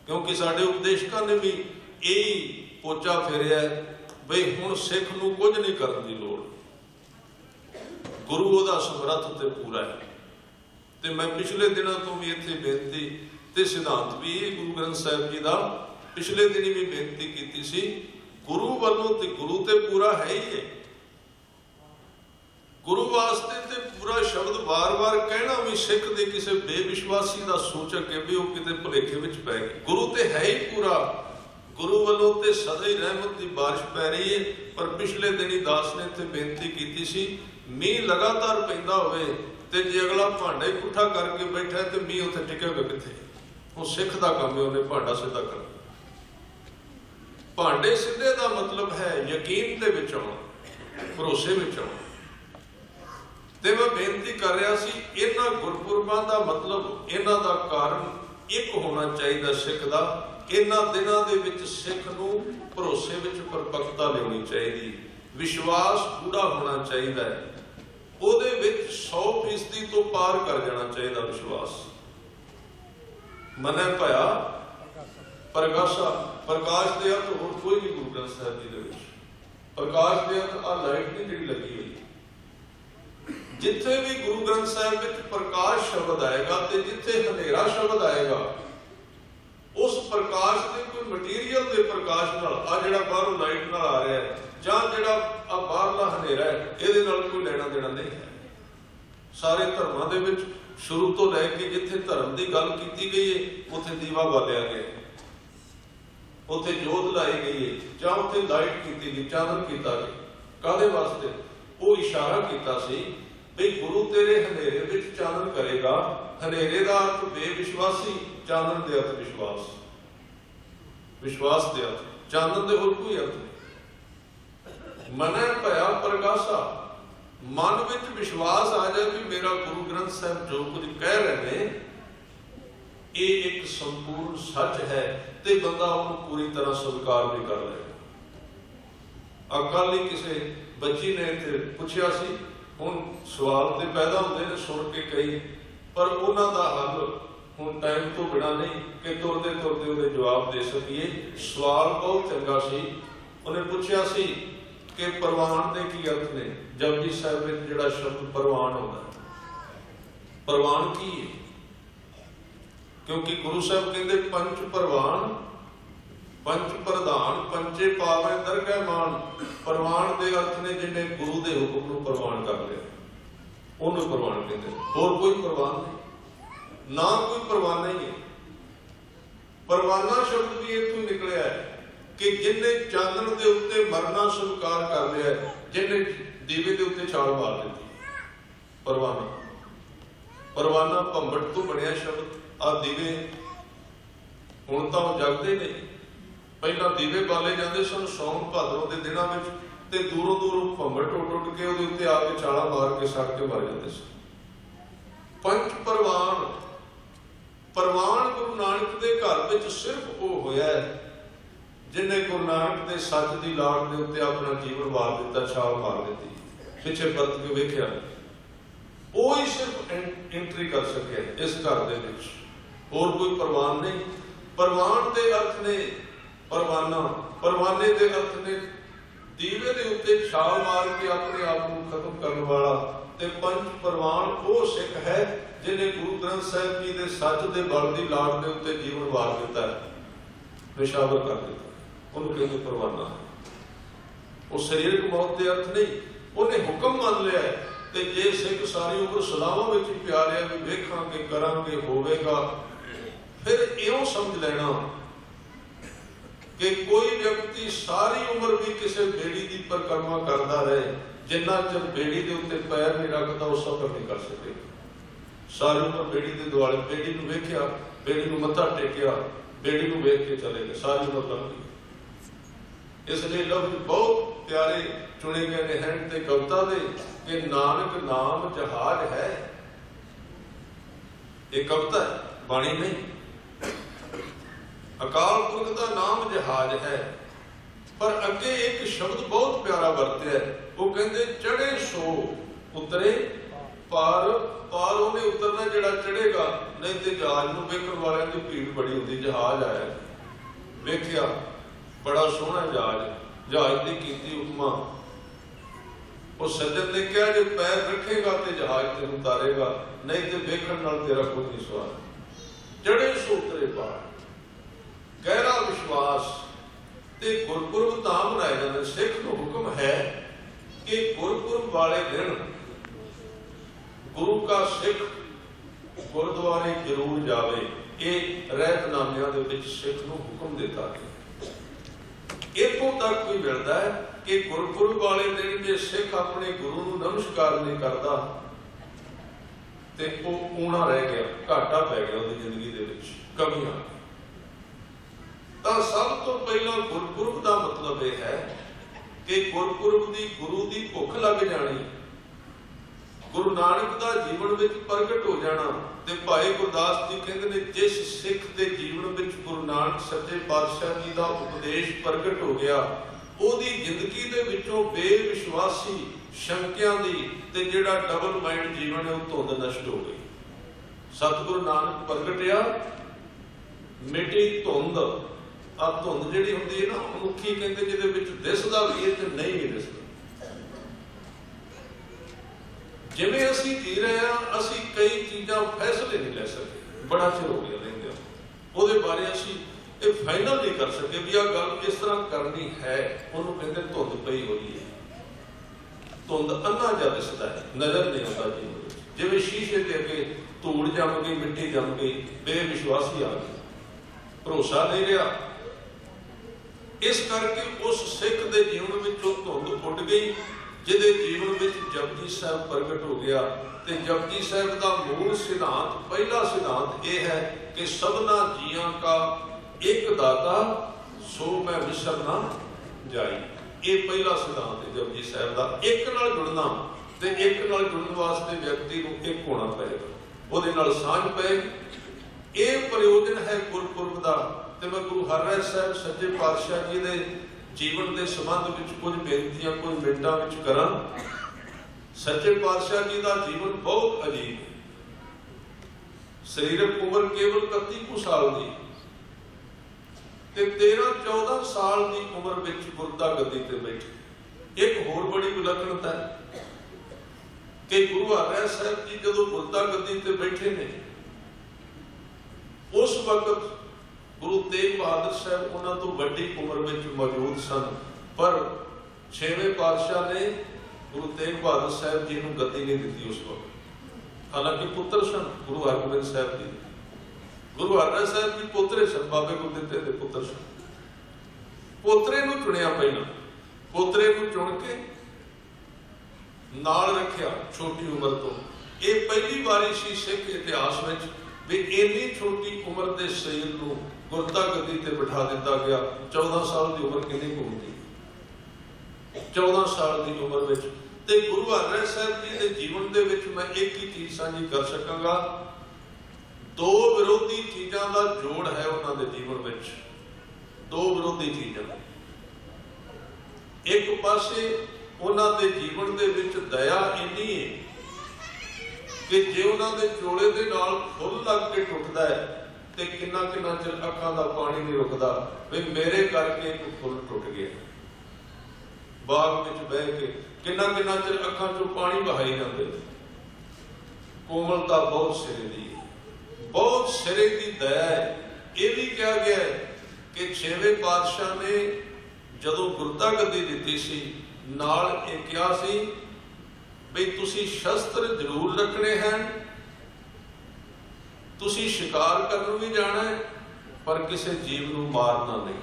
ਕਿਉਂਕਿ ਸਾਡੇ ਉਪਦੇਸ਼ਕਾਂ ਨੇ ਵੀ ਇਹ ਪੋਚਾ ਫੇਰਿਆ ਬਈ ਹੁਣ ਸਿੱਖ ਨੂੰ ਕੁਝ ਨਹੀਂ ਕਰਨ ਦੀ ਲੋੜ। ਗੁਰੂ ਉਹਦਾ ਸਮਰੱਥ ਤੇ ਪੂਰਾ ਹੈ। ਤੇ ਮੈਂ ਪਿਛਲੇ ਦਿਨਾਂ ਤੋਂ ਵੀ ਇੱਥੇ ਬੇਨਤੀ ਤੇ ਸਿਧਾਂਤ ਵੀ ਇਹ ਗੁਰੂ ਗ੍ਰੰਥ ਸਾਹਿਬ ਜੀ ਦਾ ਪਿਛਲੇ ਦਿਨੀ ਵੀ ਬੇਨਤੀ ਕੀਤੀ ਸੀ, ਗੁਰੂ ਵੱਲੋਂ ਤੇ ਗੁਰੂ ਤੇ ਪੂਰਾ ਹੈ ਹੀ ਹੈ। ਗੁਰੂ ਵਾਸਤੇ ਤੇ ਪੂਰਾ ਸ਼ਬਦ ਵਾਰ-ਵਾਰ ਕਹਿਣਾ ਵੀ ਸਿੱਖ ਦੇ ਕਿਸੇ ਬੇਵਿਸ਼ਵਾਸੀ ਦਾ ਸੂਚਕ ਹੈ ਵੀ ਉਹ ਕਿਤੇ ਭੁਲੇਖੇ ਵਿੱਚ ਪੈ ਗਏ ਗੁਰੂ ਤੇ ਹੈ ਹੀ ਪੂਰਾ। ਗੁਰੂ ਵੱਲੋਂ ਤੇ ਸਦਾ ਹੀ ਰਹਿਮਤ ਦੀ ਬਾਰਿਸ਼ ਪੈ ਰਹੀ ਹੈ, ਪਰ ਪਿਛਲੇ ਦਿਨੀ ਦਾਸ ਨੇ ਇੱਥੇ ਬੇਨਤੀ ਕੀਤੀ ਸੀ, ਮੀਂਹ ਲਗਾਤਾਰ ਪੈਂਦਾ ਹੋਵੇ ਤੇ ਜੇ ਅਗਲਾ ਭਾਂਡਾ ਇਕੱਠਾ ਕਰਕੇ ਬੈਠਾ ਤੇ ਮੀਂਹ ਉੱਥੇ ਟਿਕੇਗਾ ਕਿੱਥੇ? ਉਹ ਸਿੱਖ ਦਾ ਕੰਮ ਹੈ, ਉਹਨੇ ਭਾਂਡਾ ਸਿੱਧਾ ਕਰਨਾ। ਭਾਂਡੇ ਸਿੱਧੇ ਦਾ ਮਤਲਬ ਹੈ ਯਕੀਨ ਦੇ ਵਿੱਚ ਆਉਣਾ, ਭਰੋਸੇ ਵਿੱਚ ਆਉਣਾ। ਤੇ ਮੈਂ ਬੇਨਤੀ ਕਰ ਰਿਹਾ ਸੀ, ਇਹਨਾਂ ਗੁਰਪੁਰਬਾਂ ਦਾ ਮਤਲਬ, ਇਹਨਾਂ ਦਾ ਕਾਰਨ ਇੱਕ ਹੋਣਾ ਚਾਹੀਦਾ ਸਿੱਖ ਦਾ। ਇਹਨਾਂ ਦਿਨਾਂ ਦੇ ਵਿੱਚ ਸਿੱਖ ਨੂੰ ਭਰੋਸੇ ਵਿੱਚ ਪਰਪੱਕਤਾ ਲਿਆਉਣੀ ਚਾਹੀਦੀ। ਵਿਸ਼ਵਾਸ ਪੂਰਾ ਹੋਣਾ ਚਾਹੀਦਾ ਹੈ। ਉਹਦੇ ਵਿੱਚ 100% ਤੋਂ ਪਾਰ ਕਰ ਜਾਣਾ ਚਾਹੀਦਾ ਵਿਸ਼ਵਾਸ। ਮਨੈ ਭਇਆ? ਪ੍ਰਗਾਸ਼ਾ ਪ੍ਰਕਾਸ਼ ਦੇ ਅਰਥ ਹੋਰ ਕੋਈ ਨਹੀਂ ਗੁਰੂ ਗ੍ਰੰਥ ਸਾਹਿਬ ਜੀ ਦੇ ਵਿੱਚ। ਪ੍ਰਕਾਸ਼ ਦੇ ਅਰਥ ਆ ਲਾਈਟ ਨਹੀਂ ਜਿਹੜੀ ਲੱਗੀ ਹੋਈ। ਜਿੱਥੇ ਵੀ ਗੁਰੂ ਗ੍ਰੰਥ ਸਾਹਿਬ ਵਿੱਚ ਪ੍ਰਕਾਸ਼ ਸ਼ਬਦ ਆਏਗਾ ਤੇ ਜਿੱਥੇ ਹਨੇਰਾ ਸ਼ਬਦ ਆਏਗਾ, ਉਸ ਪ੍ਰਕਾਸ਼ ਦੇ ਕੋਈ ਮਟੀਰੀਅਲ ਦੇ ਪ੍ਰਕਾਸ਼ ਨਾਲ ਆ ਜਿਹੜਾ ਬਾਹਰੋਂ ਲਾਈਟ ਨਾਲ ਆ ਰਿਹਾ ਹੈ, ਜਾਂ ਜਿਹੜਾ ਆ ਬਾਹਰਲਾ ਹਨੇਰਾ ਹੈ, ਇਹਦੇ ਨਾਲ ਕੋਈ ਲੈਣਾ ਦੇਣਾ ਨਹੀਂ ਹੈ। ਸਾਰੇ ਧਰਮਾਂ ਦੇ ਵਿੱਚ ਸ਼ੁਰੂ ਤੋਂ ਲੈ ਕੇ ਜਿੱਥੇ ਧਰਮ ਦੀ ਗੱਲ ਕੀਤੀ ਗਈ ਹੈ, ਉੱਥੇ ਦੀਵਾ ਬਾਲਿਆ ਗਿਆ ਉੱਥੇ ਜੋਤ ਲਾਈ ਗਈ ਹੈ, ਜਾਂ ਉੱਥੇ ਲਾਈਟ ਕੀਤੀ ਗਈ, ਚਾਨਣ ਕੀਤਾ ਗਿਆ ਕਾਦੇ ਵਾਸਤੇ? ਉਹ ਇਸ਼ਾਰਾ ਕੀਤਾ ਸੀ ਵੀ ਗੁਰੂ ਤੇਰੇ ਹਨੇਰੇ ਵਿੱਚ ਚਾਨਣ ਕਰੇਗਾ। ਹਨੇਰੇ ਦਾ ਅਰਥ ਬੇਵਿਸ਼ਵਾਸੀ, ਚਾਨਣ ਦੇ ਅਰਥ ਵਿਸ਼ਵਾਸ। ਵਿਸ਼ਵਾਸ ਦੇ ਅਰਥ। ਚਾਨਣ ਦੇ ਹੋਰ ਕੋਈ ਅਰਥ ਨਹੀਂ। ਮਨੈ ਭਇਆ ਪ੍ਰਗਾਸਾ। ਮਨ ਵਿੱਚ ਵਿਸ਼ਵਾਸ ਆ ਜਾਏ ਕਿ ਮੇਰਾ ਗੁਰੂ ਗ੍ਰੰਥ ਸਾਹਿਬ ਜੋ ਕੁਝ ਕਹਿ ਰਹੇ ਨੇ, ਇਹ ਇੱਕ ਸੰਪੂਰਨ ਸੱਚ ਹੈ ਤੇ ਬੰਦਾ ਉਹਨੂੰ ਪੂਰੀ ਤਰ੍ਹਾਂ ਸਵੀਕਾਰ ਵੀ ਕਰ ਲਏਗਾ। ਅਕਾਲੀ ਕਿਸੇ ਬੱਚੀ ਨੇ ਇੱਥੇ ਪੁੱਛਿਆ ਸੀ ਹੁਣ ਸਵਾਲ ਤੇ ਪੈਦਾ ਹੁੰਦੇ ਨੇ ਸੁਣ ਕੇ ਕਈ, ਪਰ ਉਹਨਾਂ ਦਾ ਹੱਲ ਹੁਣ ਟਾਈਮ ਤੋਂ ਬਿਨਾ ਨਹੀਂ ਕਿ ਤੁਰਦੇ ਤੁਰਦੇ ਉਹਦੇ ਜਵਾਬ ਦੇ ਸਕੀਏ। ਸਵਾਲ ਬਹੁਤ ਚੰਗਾ ਸੀ। ਉਹਨੇ ਪੁੱਛਿਆ ਸੀ ਕਿ ਪ੍ਰਵਾਨ ਦੇ ਕੀ ਅਰਥ ਨੇ? ਜਪਜੀ ਸਾਹਿਬ ਵਿੱਚ ਜਿਹੜਾ ਸ਼ਬਦ ਪ੍ਰਵਾਨ ਹੁੰਦਾ ਪ੍ਰਵਾਨ ਕੀ ਹੈ? ਕਿਉਂਕਿ ਗੁਰੂ ਸਾਹਿਬ ਕਹਿੰਦੇ, ਪੰਜ ਪ੍ਰਵਾਨ ਪੰਚ ਪ੍ਰਧਾਨ ਪੰਚੇ ਪਾਵੇਂ ਦਰਗਹਿ ਮਾਨ। ਪ੍ਰਵਾਨ ਦੇ ਅਰਥ ਨੇ ਜਿਹਨੇ ਗੁਰੂ ਦੇ ਹੁਕਮ ਨੂੰ ਪ੍ਰਵਾਨ ਕਰ ਲਿਆ। ਉਹਨੂੰ ਪ੍ਰਵਾਨ ਕਹਿੰਦੇ ਹੋਰ ਕੋਈ ਪ੍ਰਵਾਨ ਨਹੀਂ। ਨਾ ਕੋਈ ਪ੍ਰਵਾਨ ਨਹੀਂ ਹੈ। ਪਰਵਾਨਾ ਸ਼ਬਦ ਵੀ ਇੱਥੋਂ ਨਿਕਲਿਆ ਹੈ ਕਿ ਜਿਹਨੇ ਚਾਨਣ ਦੇ ਉੱਤੇ ਮਰਨਾ ਸਵੀਕਾਰ ਕਰ ਲਿਆ ਹੈ, ਜਿਹਨੇ ਦੀਵੇ ਦੇ ਉੱਤੇ ਛਾਲ ਮਾਰ ਦਿੱਤੀ ਪਰਵਾਨਾ। ਪਰਵਾਨਾ ਭੰਬੜ ਤੋਂ ਬਣਿਆ ਸ਼ਬਦ। ਆ ਦੀਵੇ ਹੁਣ ਤਾਂ ਉਹ ਜਗਦੇ ਨਹੀਂ। ਪਹਿਲਾਂ ਦੀਵੇ ਬਾਲੇ ਜਾਂਦੇ ਸਨ ਸੌਣ ਭਾਦਰੋਂ ਦੇ ਦਿਨਾਂ ਵਿੱਚ, ਤੇ ਦੂਰੋਂ ਦੂਰੋਂ ਭੰਬੜ ਟੁੱਟ ਟੁੱਟ ਕੇ ਉਹਦੇ ਉੱਤੇ ਆ ਕੇ ਛਾਲਾ ਮਾਰ ਕੇ ਸੜ ਕੇ ਮਰ ਜਾਂਦੇ ਸੀ। ਪੰਜ ਪਰਵਾਨ ਪਰਵਾਨ ਗੁਰੂ ਨਾਨਕ ਦੇ ਘਰ ਵਿੱਚ ਸਿਰਫ ਉਹ ਹੋਇਆ ਜਿਨੇ ਗੁਰੂ ਨਾਨਕ ਦੇ ਸੱਚ ਦੀ ਲਾੜ ਦੇ ਉੱਤੇ ਆਪਣਾ ਜੀਵਨ ਵਾਰ ਦਿੱਤਾ, ਛਾਲ ਮਾਰ ਦਿੱਤੀ, ਪਿੱਛੇ ਪਰਤ ਕੇ ਵੇਖਿਆ। ਉਹ ਹੀ ਸਿਰਫ ਐਂਟਰੀ ਕਰ ਸਕਿਆ ਇਸ ਘਰ ਦੇ ਵਿੱਚ। ਹੋਰ ਕੋਈ ਪਰਵਾਨ ਨਹੀਂ। ਪਰਵਾਨ ਦੇ ਅਰਥ ਨੇ ਪਰਵਾਨਾ, ਪਰਵਾਨੇ ਦੇ ਅਰਥ ਨੇ ਦੀਵੇ ਦੇ ਉੱਤੇ ਛਾਲ ਮਾਰ ਕੇ ਆਪਣੇ ਆਪ ਨੂੰ ਖਤਮ ਕਰਨ ਵਾਲਾ ਤੇ ਪੰਜ ਪਰਵਾਨ ਉਹ ਸਿੱਖ ਹੈ ਜਿਹਨੇ ਗੁਰੂ ਗ੍ਰੰਥ ਸਾਹਿਬ ਜੀ ਦੇ ਸੱਚ ਦੇ ਬਲ ਦੀ ਲਾੜ ਦੇ ਉੱਤੇ ਜੀਵਨ ਵਾਰ ਦਿੱਤਾ ਹੈ। ਨਿਸ਼ਾਵਰ ਕਰ ਦਿੱਤਾ ਉਹਨੂੰ ਕਹਿੰਦੇ ਪਰਵਾਨਾ। ਉਹ ਸਰੀਰਕ ਮੌਤ ਦੇ ਅਰਥ ਨਹੀਂ, ਉਹਨੇ ਹੁਕਮ ਮੰਨ ਲਿਆ ਤੇ ਜੇ ਸਿੱਖ ਸਾਰੀ ਉਮਰ ਸਲਾਵਾਂ ਵਿੱਚ ਪਿਆ ਰਿਹਾ ਵੀ ਵੇਖਾਂਗੇ, ਕਰਾਂਗੇ, ਹੋਵੇਗਾ, ਫਿਰ ਇਉਂ ਸਮਝ ਲੈਣਾ ਕਿ ਕੋਈ ਵਿਅਕਤੀ ਸਾਰੀ ਉਮਰ ਵੀ ਕਿਸੇ ਬੇੜੀ ਦੀ ਪਰਕਰਮਾ ਕਰਦਾ ਰਹੇ ਜਿੰਨਾ ਚਿਰ ਬੇੜੀ ਦੇ ਉੱਤੇ ਪੈਰ ਨਹੀਂ ਰੱਖਦਾ ਉਹ ਸਫਰ ਨਹੀਂ ਕਰ ਸਕੇਗਾ ਸਾਰੀ ਉਮਰ ਬੇੜੀ ਦੇ ਦੁਆਲੇ ਬੇੜੀ ਨੂੰ ਵੇਖਿਆ ਬੇੜੀ ਨੂੰ ਮੱਥਾ ਟੇਕਿਆ ਬੇੜੀ ਨੂੰ ਵੇਖ ਕੇ ਚਲੇ ਗਏ ਸਾਰੀ ਉਮਰ ਲੰਘ ਇਸ ਲਈ ਲਫ਼ਜ਼ ਬਹੁਤ ਪਿਆਰੇ ਚੁਣੇ ਗਏ ਨੇ ਹਨ ਤੇ ਕਵਿਤਾ ਦੇ ਕਿ ਨਾਨਕ ਨਾਮ ਜਹਾਜ਼ ਹੈ। ਇਹ ਕਵਿਤਾ ਹੈ, ਬਾਣੀ ਨਹੀਂ। ਅਕਾਲ ਪੁਰਖ ਦਾ ਨਾਮ ਜਹਾਜ਼ ਹੈ। ਪਰ ਅੱਗੇ ਇੱਕ ਸ਼ਬਦ ਬਹੁਤ ਪਿਆਰਾ ਵਰਤਿਆ ਉਹ ਕਹਿੰਦੇ ਚੜੇ ਸੋ ਉਤਰੇ, ਪਾਰ ਪਾਰ ਉਹਨੇ ਉਤਰਨਾ ਜਿਹੜਾ ਚੜੇਗਾ ਨਹੀਂ ਤੇ ਜਹਾਜ਼ ਨੂੰ ਵੇਖਣ ਵਾਲਿਆਂ ਦੀ ਭੀੜ ਬੜੀ ਹੁੰਦੀ, ਜਹਾਜ਼ ਆਇਆ। ਵੇਖਿਆ, ਬੜਾ ਸੋਹਣਾ ਜਹਾਜ਼ ਜਹਾਜ਼ ਦੀ ਕੀਤੀ ਉਪਮਾ। ਉਹ ਸੱਜਣ ਨੇ ਕਿਹਾ, ਜੇ ਪੈਰ ਰੱਖੇਗਾ ਤੇ ਜਹਾਜ਼ ਤੇ ਉਤਾਰੇਗਾ, ਨਹੀਂ ਤੇ ਵੇਖਣ ਨਾਲ ਤੇਰਾ ਕੋਈ ਨਹੀਂ ਸਵਾਲ ਜੜੇ ਉਤਰੇ ਪਾਰ। ਗਹਿਰਾ ਵਿਸ਼ਵਾਸ ਤੇ ਗੁਰਪੁਰਬ ਤਾਂ ਮਨਾਏ ਜਾਂਦੇ ਸਿੱਖ ਨੂੰ ਹੁਕਮ ਹੈ ਕਿ ਗੁਰਪੁਰਬ ਵਾਲੇ ਦਿਨ ਗੁਰੂ ਕਾ ਸਿੱਖ ਗੁਰਦੁਆਰੇ ਜ਼ਰੂਰ ਜਾਵੇ। ਇਹ ਰਹਿਤਨਾਮਿਆਂ ਦੇ ਵਿੱਚ ਸਿੱਖ ਨੂੰ ਹੁਕਮ ਦਿੱਤਾ ਹੈ ਇਥੋਂ ਤੱਕ ਵੀ ਮਿਲਦਾ ਹੈ ਕਿ ਗੁਰਪੁਰਬ ਵਾਲੇ ਦਿਨ ਜੇ ਸਿੱਖ ਆਪਣੇ ਗੁਰੂ ਨੂੰ ਨਮਸਕਾਰ ਨਹੀਂ ਕਰਦਾ, ਤੇ ਉਹ ਊਣਾ ਰਹਿ ਗਿਆ, ਘਾਟਾ ਪੈ ਗਿਆ ਉਹਦੀ ਜ਼ਿੰਦਗੀ ਦੇ ਵਿੱਚ, ਕਮੀਆਂ। ਤਾਂ ਸਭ ਤੋਂ ਪਹਿਲਾਂ ਗੁਰਪੁਰਬ ਦਾ ਮਤਲਬ ਇਹ ਹੈ ਕਿ ਗੁਰਪੁਰਬ ਦੀ ਗੁਰੂ ਦੀ ਭੁੱਖ ਲੱਗ ਜਾਣੀ। ਗੁਰੂ ਨਾਨਕ ਦਾ ਜੀਵਨ ਵਿੱਚ ਪ੍ਰਗਟ ਹੋ ਜਾਣਾ ਤੇ ਭਾਈ ਗੁਰਦਾਸ ਜੀ ਕਹਿੰਦੇ ਨੇ, ਜਿਸ ਸਿੱਖ ਦੇ ਜੀਵਨ ਵਿੱਚ ਗੁਰੂ ਨਾਨਕ ਸੱਚੇ ਪਾਤਸ਼ਾਹ ਜੀ ਦਾ ਉਪਦੇਸ਼ ਪ੍ਰਗਟ ਹੋ ਗਿਆ, ਉਹਦੀ ਜ਼ਿੰਦਗੀ ਦੇ ਵਿੱਚੋਂ ਬੇਵਿਸ਼ਵਾਸੀ ਸ਼ੰਕਿਆਂ ਦੀ ਤੇ ਜਿਹੜਾ ਡਬਲ ਮਾਈਂਡ ਜੀਵਨ ਹੈ, ਉਹ ਧੁੰਦ ਨਸ਼ਟ ਹੋ ਗਈ। ਸਤਿਗੁਰੂ ਨਾਨਕ ਪ੍ਰਗਟਿਆ, ਮਿਟੀ ਧੁੰਦ। ਆ ਧੁੰਦ ਜਿਹੜੀ ਹੁੰਦੀ ਹੈ ਨਾ ਮਨੁੱਖੀ ਕਹਿੰਦੇ ਜਿਹਦੇ ਵਿੱਚ ਦਿਸਦਾ ਵੀ ਹੈ ਤੇ ਨਹੀਂ ਵੀ ਦਿਸਦਾ। ਜਿਵੇਂ ਅਸੀਂ ਜੀ ਰਹੇ ਹਾਂ, ਅਸੀਂ ਕਈ ਚੀਜ਼ਾਂ ਫੈਸਲੇ ਨਹੀਂ ਲੈ ਸਕੇ ਬੜਾ ਚਿਰ ਹੋ ਗਿਆ ਲੈਂਦੇ ਉਹਦੇ ਬਾਰੇ ਅਸੀਂ ਇਹ ਫਾਈਨਲ ਨਹੀਂ ਕਰ ਸਕੇ ਵੀ ਆ ਗੱਲ ਕਿਸ ਤਰ੍ਹਾਂ ਕਰਨੀ ਹੈ। ਉਹਨੂੰ ਕਹਿੰਦੇ ਧੁੰਦ ਪਈ ਹੋਈ ਹੈ। ਧੁੰਦ ਅੰਨਾ ਜਿਹਾ ਦਿਸਦਾ ਹੈ, ਨਜ਼ਰ ਨਹੀਂ ਆਉਂਦਾ ਜੀ। ਜਿਵੇਂ ਸ਼ੀਸ਼ੇ ਦੇ ਅੱਗੇ ਧੂੜ ਜੰਮ ਗਈ, ਮਿੱਟੀ ਜੰਮ ਗਈ, ਬੇਵਿਸ਼ਵਾਸੀ ਆ ਗਈ। ਭਰੋਸਾ ਨਹੀਂ ਰਿਹਾ। ਇਸ ਕਰਕੇ ਉਸ ਸਿੱਖ ਦੇ ਜੀਵਨ ਵਿੱਚੋਂ ਧੁੰਦ ਉੱਡ ਗਈ, ਜਿਹਦੇ ਜੀਵਨ ਵਿੱਚ ਜਪਜੀ ਸਾਹਿਬ ਪ੍ਰਗਟ ਹੋ ਗਿਆ। ਤੇ ਜਪਜੀ ਸਾਹਿਬ ਦਾ ਮੂਲ ਸਿਧਾਂਤ, ਪਹਿਲਾ ਸਿਧਾਂਤ ਇਹ ਹੈ ਕਿ ਸਭਨਾ ਜੀਆਂ ਕਾ ਇੱਕ ਦਾਤਾ, ਸੋ ਮੈਂ ਵਿਸਰ ਨਾ ਜਾਈ। ਇਹ ਪਹਿਲਾ ਸਿਧਾਂਤ ਹੈ ਜਪਜੀ ਸਾਹਿਬ ਦਾ। ਇੱਕ ਨਾਲ ਜੁੜਨਾ, ਤੇ ਇੱਕ ਨਾਲ ਜੁੜਨ ਵਾਸਤੇ ਵਿਅਕਤੀ ਨੂੰ ਇੱਕ ਹੋਣਾ ਪਏਗਾ। ਉਹਦੇ ਨਾਲ ਸਾਂਝ ਪਏਗੀ। ਇਹ ਪ੍ਰਯੋਜਨ ਹੈ ਗੁਰਪੁਰਬ ਦਾ। ਤੇ ਮੈਂ ਗੁਰੂ ਹਰਿਰਾਏ ਸਾਹਿਬ, ਸੱਚੇ ਪਾਤਸ਼ਾਹ ਜੀ ਦੇ ਜੀਵਨ ਦੇ ਸੰਬੰਧ ਵਿੱਚ ਕੁਝ ਬੇਨਤੀਆਂ, ਕੁਝ ਮਿੰਟਾਂ ਵਿੱਚ ਕਰਾਂ। ਸੱਚੇ ਪਾਤਸ਼ਾਹ ਜੀ ਦਾ ਜੀਵਨ ਬਹੁਤ ਅਜੀਬ ਹੈ। ਸਰੀਰਕ ਉਮਰ ਕੇਵਲ 31 ਸਾਲ ਦੀ ਤੇ 13 14 ਸਾਲ ਦੀ ਉਮਰ ਵਿੱਚ ਗੁਰਦਾ ਗੱਦੀ ਤੇ ਬੈਠੇ। ਇੱਕ ਹੋਰ ਬੜੀ ਵਿਲੱਖਣਤਾ ਹੈ ਕਿ ਗੁਰੂ ਹਰਿਰਾਏ ਸਾਹਿਬ ਜੀ ਜਦੋਂ ਗੁਰਦਾ ਗੱਦੀ ਤੇ ਬੈਠੇ ਨੇ, ਉਸ ਵਕਤ ਗੁਰੂ ਤੇਗ ਬਹਾਦਰ ਸਾਹਿਬ ਉਹਨਾਂ ਤੋਂ ਵੱਡੀ ਉਮਰ ਵਿੱਚ ਮੌਜੂਦ ਸਨ। ਪਰ ਛੇਵੇਂ ਪਾਤਸ਼ਾਹ ਨੇ ਗੁਰੂ ਤੇਗ ਬਹਾਦਰ ਸਾਹਿਬ ਜੀ ਨੂੰ ਗਤੀ ਨਹੀਂ ਦਿੱਤੀ ਉਸ ਵਕਤ। ਹਾਲਾਂਕਿ ਪੁੱਤਰ ਸਨ ਗੁਰੂ ਹਰਗੋਬਿੰਦ ਸਾਹਿਬ ਜੀ। ਗੁਰੂ ਹਰਗੋਬਿੰਦ ਸਾਹਿਬ ਜੀ ਪੋਤਰੇ ਸਨ, ਬਾਬੇ ਗੁਰਦਿੱਤੇ ਦੇ ਪੁੱਤਰ ਸਨ। ਪੋਤਰੇ ਨੂੰ ਚੁਣਿਆ ਪਹਿਲਾਂ। ਪੋਤਰੇ ਨੂੰ ਚੁਣ ਕੇ ਨਾਲ ਰੱਖਿਆ ਛੋਟੀ ਉਮਰ ਤੋਂ। ਇਹ ਪਹਿਲੀ ਵਾਰੀ ਸੀ ਸਿੱਖ ਇਤਿਹਾਸ ਵਿੱਚ ਵੀ ਇੰਨੀ ਛੋਟੀ ਉਮਰ ਦੇ ਸਰੀਰ ਨੂੰ ਗੁਰਤਾ ਗੱਦੀ ਤੇ ਬਿਠਾ ਦਿੱਤਾ ਗਿਆ। 14 ਸਾਲ ਦੀ ਉਮਰ ਕਿੰਨੀ ਹੁੰਦੀ? 14 ਸਾਲ ਦੀ ਉਮਰ ਵਿੱਚ। ਤੇ ਗੁਰੂ ਹਰਿਰਾਏ ਸਾਹਿਬ ਜੀ ਦੇ ਜੀਵਨ ਦੇ ਵਿੱਚ ਮੈਂ ਇੱਕ ਹੀ ਚੀਜ਼ ਸਾਂਝੀ ਕਰ ਸਕਾਂਗਾ। ਦੋ ਵਿਰੋਧੀ ਚੀਜ਼ਾਂ ਦਾ ਜੋੜ ਹੈ ਉਹਨਾਂ ਦੇ ਜੀਵਨ ਵਿੱਚ। ਦੋ ਵਿਰੋਧੀ ਚੀਜ਼ਾਂ। ਇੱਕ ਪਾਸੇ ਉਹਨਾਂ ਦੇ ਜੀਵਨ ਦੇ ਵਿੱਚ ਦਇਆ ਇੰਨੀ ਹੈ ਕਿ ਜੇ ਉਹਨਾਂ ਦੇ ਚੋਲੇ ਦੇ ਨਾਲ ਫੁੱਲ ਲੱਗ ਕੇ ਟੁੱਟਦਾ ਹੈ ਤੇ ਕਿੰਨਾ ਕਿੰਨਾ ਚਿਰ ਅੱਖਾਂ ਦਾ ਪਾਣੀ ਨਹੀਂ ਰੁਕਦਾ, ਵੀ ਮੇਰੇ ਕਰਕੇ ਇੱਕ ਫੁੱਲ ਟੁੱਟ ਗਿਆ। ਬਾਗ ਵਿੱਚ ਬਹਿ ਕੇ ਕਿੰਨਾ ਕਿੰਨਾ ਚਿਰ ਅੱਖਾਂ ਚੋਂ ਪਾਣੀ ਵਹਾਈ ਜਾਂਦੇ ਕੋਮਲਤਾ ਬਹੁਤ ਸਿਰੇ ਦੀ ਬਹੁਤ ਸਿਰੇ ਦੀ ਦਇਆ ਹੈ। ਇਹ ਵੀ ਕਿਹਾ ਗਿਆ ਕਿ ਛੇਵੇਂ ਪਾਤਸ਼ਾਹ ਨੇ ਜਦੋਂ ਗੁਰਤਾ ਗੱਦੀ ਦਿੱਤੀ ਸੀ, ਨਾਲ ਇਹ ਕਿਹਾ ਸੀ ਵੀ ਤੁਸੀਂ ਸ਼ਸਤਰ ਜ਼ਰੂਰ ਰੱਖਣੇ ਹਨ ਤੁਸੀਂ ਸ਼ਿਕਾਰ ਕਰਨ ਵੀ ਜਾਣਾ ਹੈ, ਪਰ ਕਿਸੇ ਜੀਵ ਨੂੰ ਮਾਰਨਾ ਨਹੀਂ।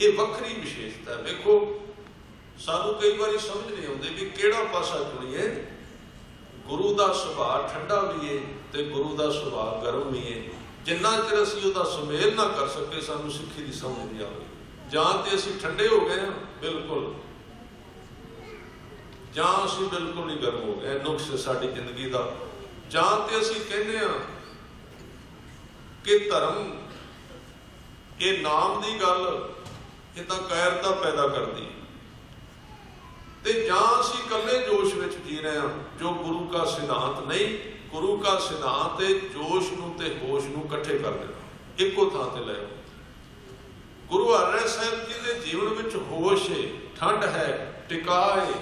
ਇਹ ਵੱਖਰੀ ਵਿਸ਼ੇਸ਼ਤਾ ਹੈ। ਵੇਖੋ, ਸਾਨੂੰ ਕਈ ਵਾਰੀ ਸਮਝ ਨਹੀਂ ਆਉਂਦੀ ਵੀ ਕਿਹੜਾ ਪਾਸਾ ਚੁਣੀਏ। ਗੁਰੂ ਦਾ ਸੁਭਾਅ ਠੰਡਾ ਵੀ ਹੈ ਤੇ ਗੁਰੂ ਦਾ ਸੁਭਾਅ ਗਰਮ ਵੀ ਹੈ ਜਿੰਨਾ ਚਿਰ ਅਸੀਂ ਉਹਦਾ ਸੁਮੇਲ ਨਾ ਕਰ ਸਕੇ, ਸਾਨੂੰ ਸਿੱਖੀ ਦੀ ਸਮਝ ਨਹੀਂ ਆਉਂਦੀ। ਜਾਂ ਤੇ ਅਸੀਂ ਠੰਡੇ ਹੋ ਗਏ ਹਾਂ, ਬਿਲਕੁਲ। ਜਾਂ ਅਸੀਂ ਬਿਲਕੁਲ ਹੀ ਗਰਮ ਹੋ ਗਏ ਨੁਕਸ ਸਾਡੀ ਜ਼ਿੰਦਗੀ ਦਾ। ਜਾਂ ਤੇ ਅਸੀਂ ਕਹਿੰਦੇ ਹਾਂ ਕਿ ਧਰਮ ਇਹ ਨਾਮ ਦੀ ਗੱਲ ਇਹ ਤਾਂ ਕਾਇਰਤਾ ਪੈਦਾ ਕਰਦੀ ਤੇ ਜਾਂ ਅਸੀਂ ਇਕੱਲੇ ਜੋਸ਼ ਵਿੱਚ ਜੀ ਰਹੇ ਹਾਂ, ਜੋ ਗੁਰੂ ਦਾ ਸਿਧਾਂਤ ਨਹੀਂ, ਗੁਰੂ ਦਾ ਸਿਧਾਂਤ ਤੇ ਜੋਸ਼ ਨੂੰ ਤੇ ਹੋਸ਼ ਨੂੰ ਇਕੱਠੇ ਕਰ ਦੇਣਾ ਇੱਕੋ ਥਾਂ ਤੇ ਲੈ ਗੁਰੂ ਹਰਿ ਸਾਹਿਬ ਜੀ ਦੇ ਜੀਵਨ ਵਿੱਚ ਹੋਸ਼ ਹੈ ਠੰਡ ਹੈ, ਟਿਕਾ ਹੈ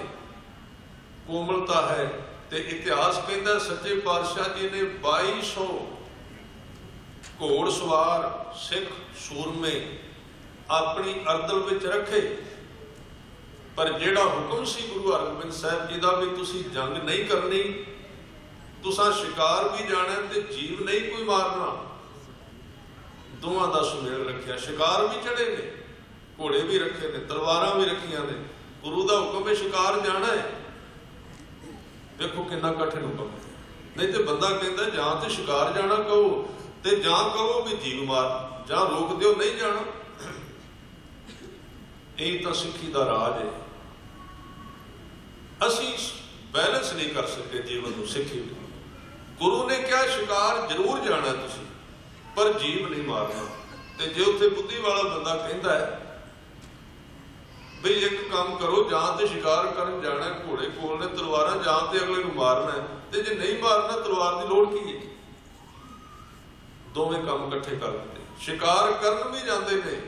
ਕੋਮਲਤਾ ਹੈ ਤੇ ਇਤਿਹਾਸ ਕਹਿੰਦਾ ਸੱਚੇ ਪਾਤਸ਼ਾਹ ਜੀ ਨੇ 2200 ਘੋੜ ਸਵਾਰ, ਸਿੱਖ, ਸੂਰਮੇ ਆਪਣੀ ਅਰਦਲ ਵਿੱਚ ਰੱਖੇ। ਪਰ ਜਿਹੜਾ ਹੁਕਮ ਸੀ ਗੁਰੂ ਹਰਗੋਬਿੰਦ ਸਾਹਿਬ ਜੀ ਦਾ ਵੀ ਤੁਸੀਂ ਜੰਗ ਨਹੀਂ ਕਰਨੀ, ਤੁਸੀਂ ਸ਼ਿਕਾਰ ਵੀ ਜਾਣਾ ਤੇ ਜੀਵ ਨਹੀਂ ਕੋਈ ਮਾਰਨਾ। ਦੋਵਾਂ ਦਾ ਸੁਮੇਲ ਰੱਖਿਆ। ਸ਼ਿਕਾਰ ਵੀ ਚੜੇ ਨੇ, ਘੋੜੇ ਵੀ ਰੱਖੇ ਨੇ, ਤਲਵਾਰਾਂ ਵੀ ਰੱਖੀਆਂ ਨੇ। ਗੁਰੂ ਦਾ ਹੁਕਮ ਹੈ ਸ਼ਿਕਾਰ ਜਾਣਾ ਹੈ। ਦੇਖੋ ਕਿੰਨਾ ਕਠਿਨ ਹੁਕਮ ਨਹੀਂ ਤੇ ਬੰਦਾ ਕਹਿੰਦਾ ਜਾਂ ਤੇ ਸ਼ਿਕਾਰ ਜਾਣਾ ਕਹੋ ਤੇ ਜਾਂ ਕਹੋ ਵੀ ਜੀਵ ਮਾਰ ਜਾਂ ਰੋਕ ਦਿਓ, ਨਹੀਂ ਜਾਣਾ। ਇਹ ਤਾਂ ਸਿੱਖੀ ਦਾ ਰਾਜ ਹੈ। ਅਸੀਂ ਬੈਲੈਂਸ ਨਹੀਂ ਕਰ ਸਕਦੇ ਜੀਵਨ ਨੂੰ ਸਿੱਖੀ ਗੁਰੂ ਨੇ ਕਿਹਾ, ਸ਼ਿਕਾਰ ਜ਼ਰੂਰ ਜਾਣਾ ਤੁਸੀਂ, ਪਰ ਜੀਵ ਨਹੀਂ ਮਾਰਨਾ। ਤੇ ਜੇ ਉੱਥੇ ਬੁੱਧੀ ਵਾਲਾ ਬੰਦਾ ਕਹਿੰਦਾ ਹੈ ਵੀ ਇੱਕ ਕੰਮ ਕਰੋ, ਜਾਂ ਤੇ ਸ਼ਿਕਾਰ ਕਰਨ ਜਾਣਾ ਘੋੜੇ ਕੋਲ ਨੇ, ਤਲਵਾਰਾਂ ਜਾਂ ਤੇ ਅਗਲੇ ਨੂੰ ਮਾਰਨਾ ਤੇ ਜੇ ਨਹੀਂ ਮਾਰਨਾ, ਤਲਵਾਰ ਦੀ ਲੋੜ ਕੀ ਹੈ? ਦੋਵੇਂ ਕੰਮ ਇਕੱਠੇ ਕਰ ਦਿੰਦੇ। ਸ਼ਿਕਾਰ ਕਰਨ ਵੀ ਜਾਂਦੇ ਨੇ,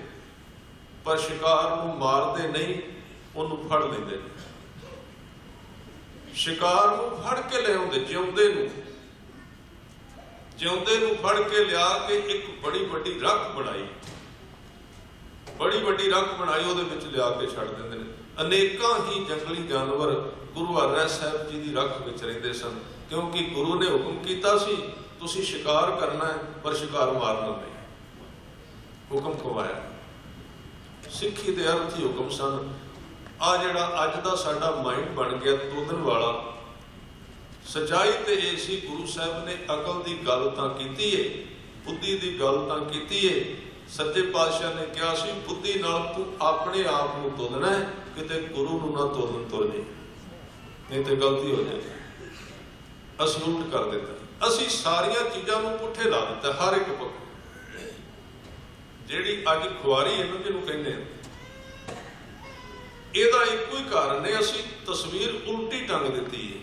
ਪਰ ਸ਼ਿਕਾਰ ਨੂੰ ਮਾਰਦੇ ਨਹੀਂ, ਉਹਨੂੰ ਫੜ ਲੈਂਦੇ ਨੇ। ਸ਼ਿਕਾਰ ਨੂੰ ਫੜ ਕੇ ਲਿਆਉਂਦੇ, ਜਿਉਂਦੇ ਨੂੰ। ਜਿਉਂਦੇ ਨੂੰ ਫੜ ਕੇ ਲਿਆ ਕੇ ਇੱਕ ਬੜੀ ਵੱਡੀ ਰੱਖ ਬਣਾਈ। ਬੜੀ ਵੱਡੀ ਰੱਖ ਬਣਾਈ, ਉਹਦੇ ਵਿੱਚ ਲਿਆ ਕੇ ਛੱਡ ਦਿੰਦੇ ਨੇ। ਅਨੇਕਾਂ ਹੀ ਜੰਗਲੀ ਜਾਨਵਰ ਗੁਰੂ ਹਰਿ ਸਾਹਿਬ ਜੀ ਦੀ ਰੱਖ ਵਿੱਚ ਰਹਿੰਦੇ ਸਨ, ਕਿਉਂਕਿ ਗੁਰੂ ਨੇ ਹੁਕਮ ਕੀਤਾ ਸੀ ਤੁਸੀਂ ਸ਼ਿਕਾਰ ਕਰਨਾ ਹੈ, ਪਰ ਸ਼ਿਕਾਰ ਮਾਰਨਾ ਨਹੀਂ। ਹੁਕਮ ਖਵਾਇਆ। ਸਿੱਖੀ ਦੇ ਅਰਥ ਹੀ ਹੁਕਮ ਸਨ। ਆ ਜਿਹੜਾ ਅੱਜ ਦਾ ਸਾਡਾ ਮਾਈਂਡ ਬਣ ਗਿਆ, ਤੋਦਨ ਵਾਲਾ, ਸਚਾਈ ਤੇ ਇਹ ਸੀ, ਗੁਰੂ ਸਾਹਿਬ ਨੇ ਅਕਲ ਦੀ ਗੱਲ ਤਾਂ ਕੀਤੀ ਏ, ਬੁੱਧੀ ਦੀ ਗੱਲ ਤਾਂ ਕੀਤੀ ਏ। ਸੱਚੇ ਪਾਤਸ਼ਾਹ ਨੇ ਕਿਹਾ ਸੀ, ਬੁੱਧੀ ਨਾਲ ਤੂੰ ਆਪਣੇ ਆਪ ਨੂੰ ਤੋਲਣਾ ਕਿਤੇ ਗੁਰੂ ਨੂੰ ਨਾ ਤੋਲਣ ਤੋਂ ਨਹੀਂ। ਨਹੀਂ ਤੇ ਗਲਤੀ ਹੋ ਜਾਏ ਅਸੀਂ ਉਲਟ ਕਰ ਦਿੱਤਾ। ਅਸੀਂ ਸਾਰੀਆਂ ਚੀਜ਼ਾਂ ਨੂੰ ਪੁੱਠੇ ਲਾ ਦਿੱਤਾ, ਹਰ ਇੱਕ ਪੱਖ ਜਿਹੜੀ ਅੱਜ ਖੁਆਰੀ ਇਹਨੂੰ ਜਿਹਨੂੰ ਕਹਿੰਦੇ ਆ। ਇਹਦਾ ਇੱਕੋ ਹੀ ਕਾਰਨ ਹੈ, ਅਸੀਂ ਤਸਵੀਰ ਉਲਟੀ ਟੰਗ ਦਿੱਤੀ ਹੈ।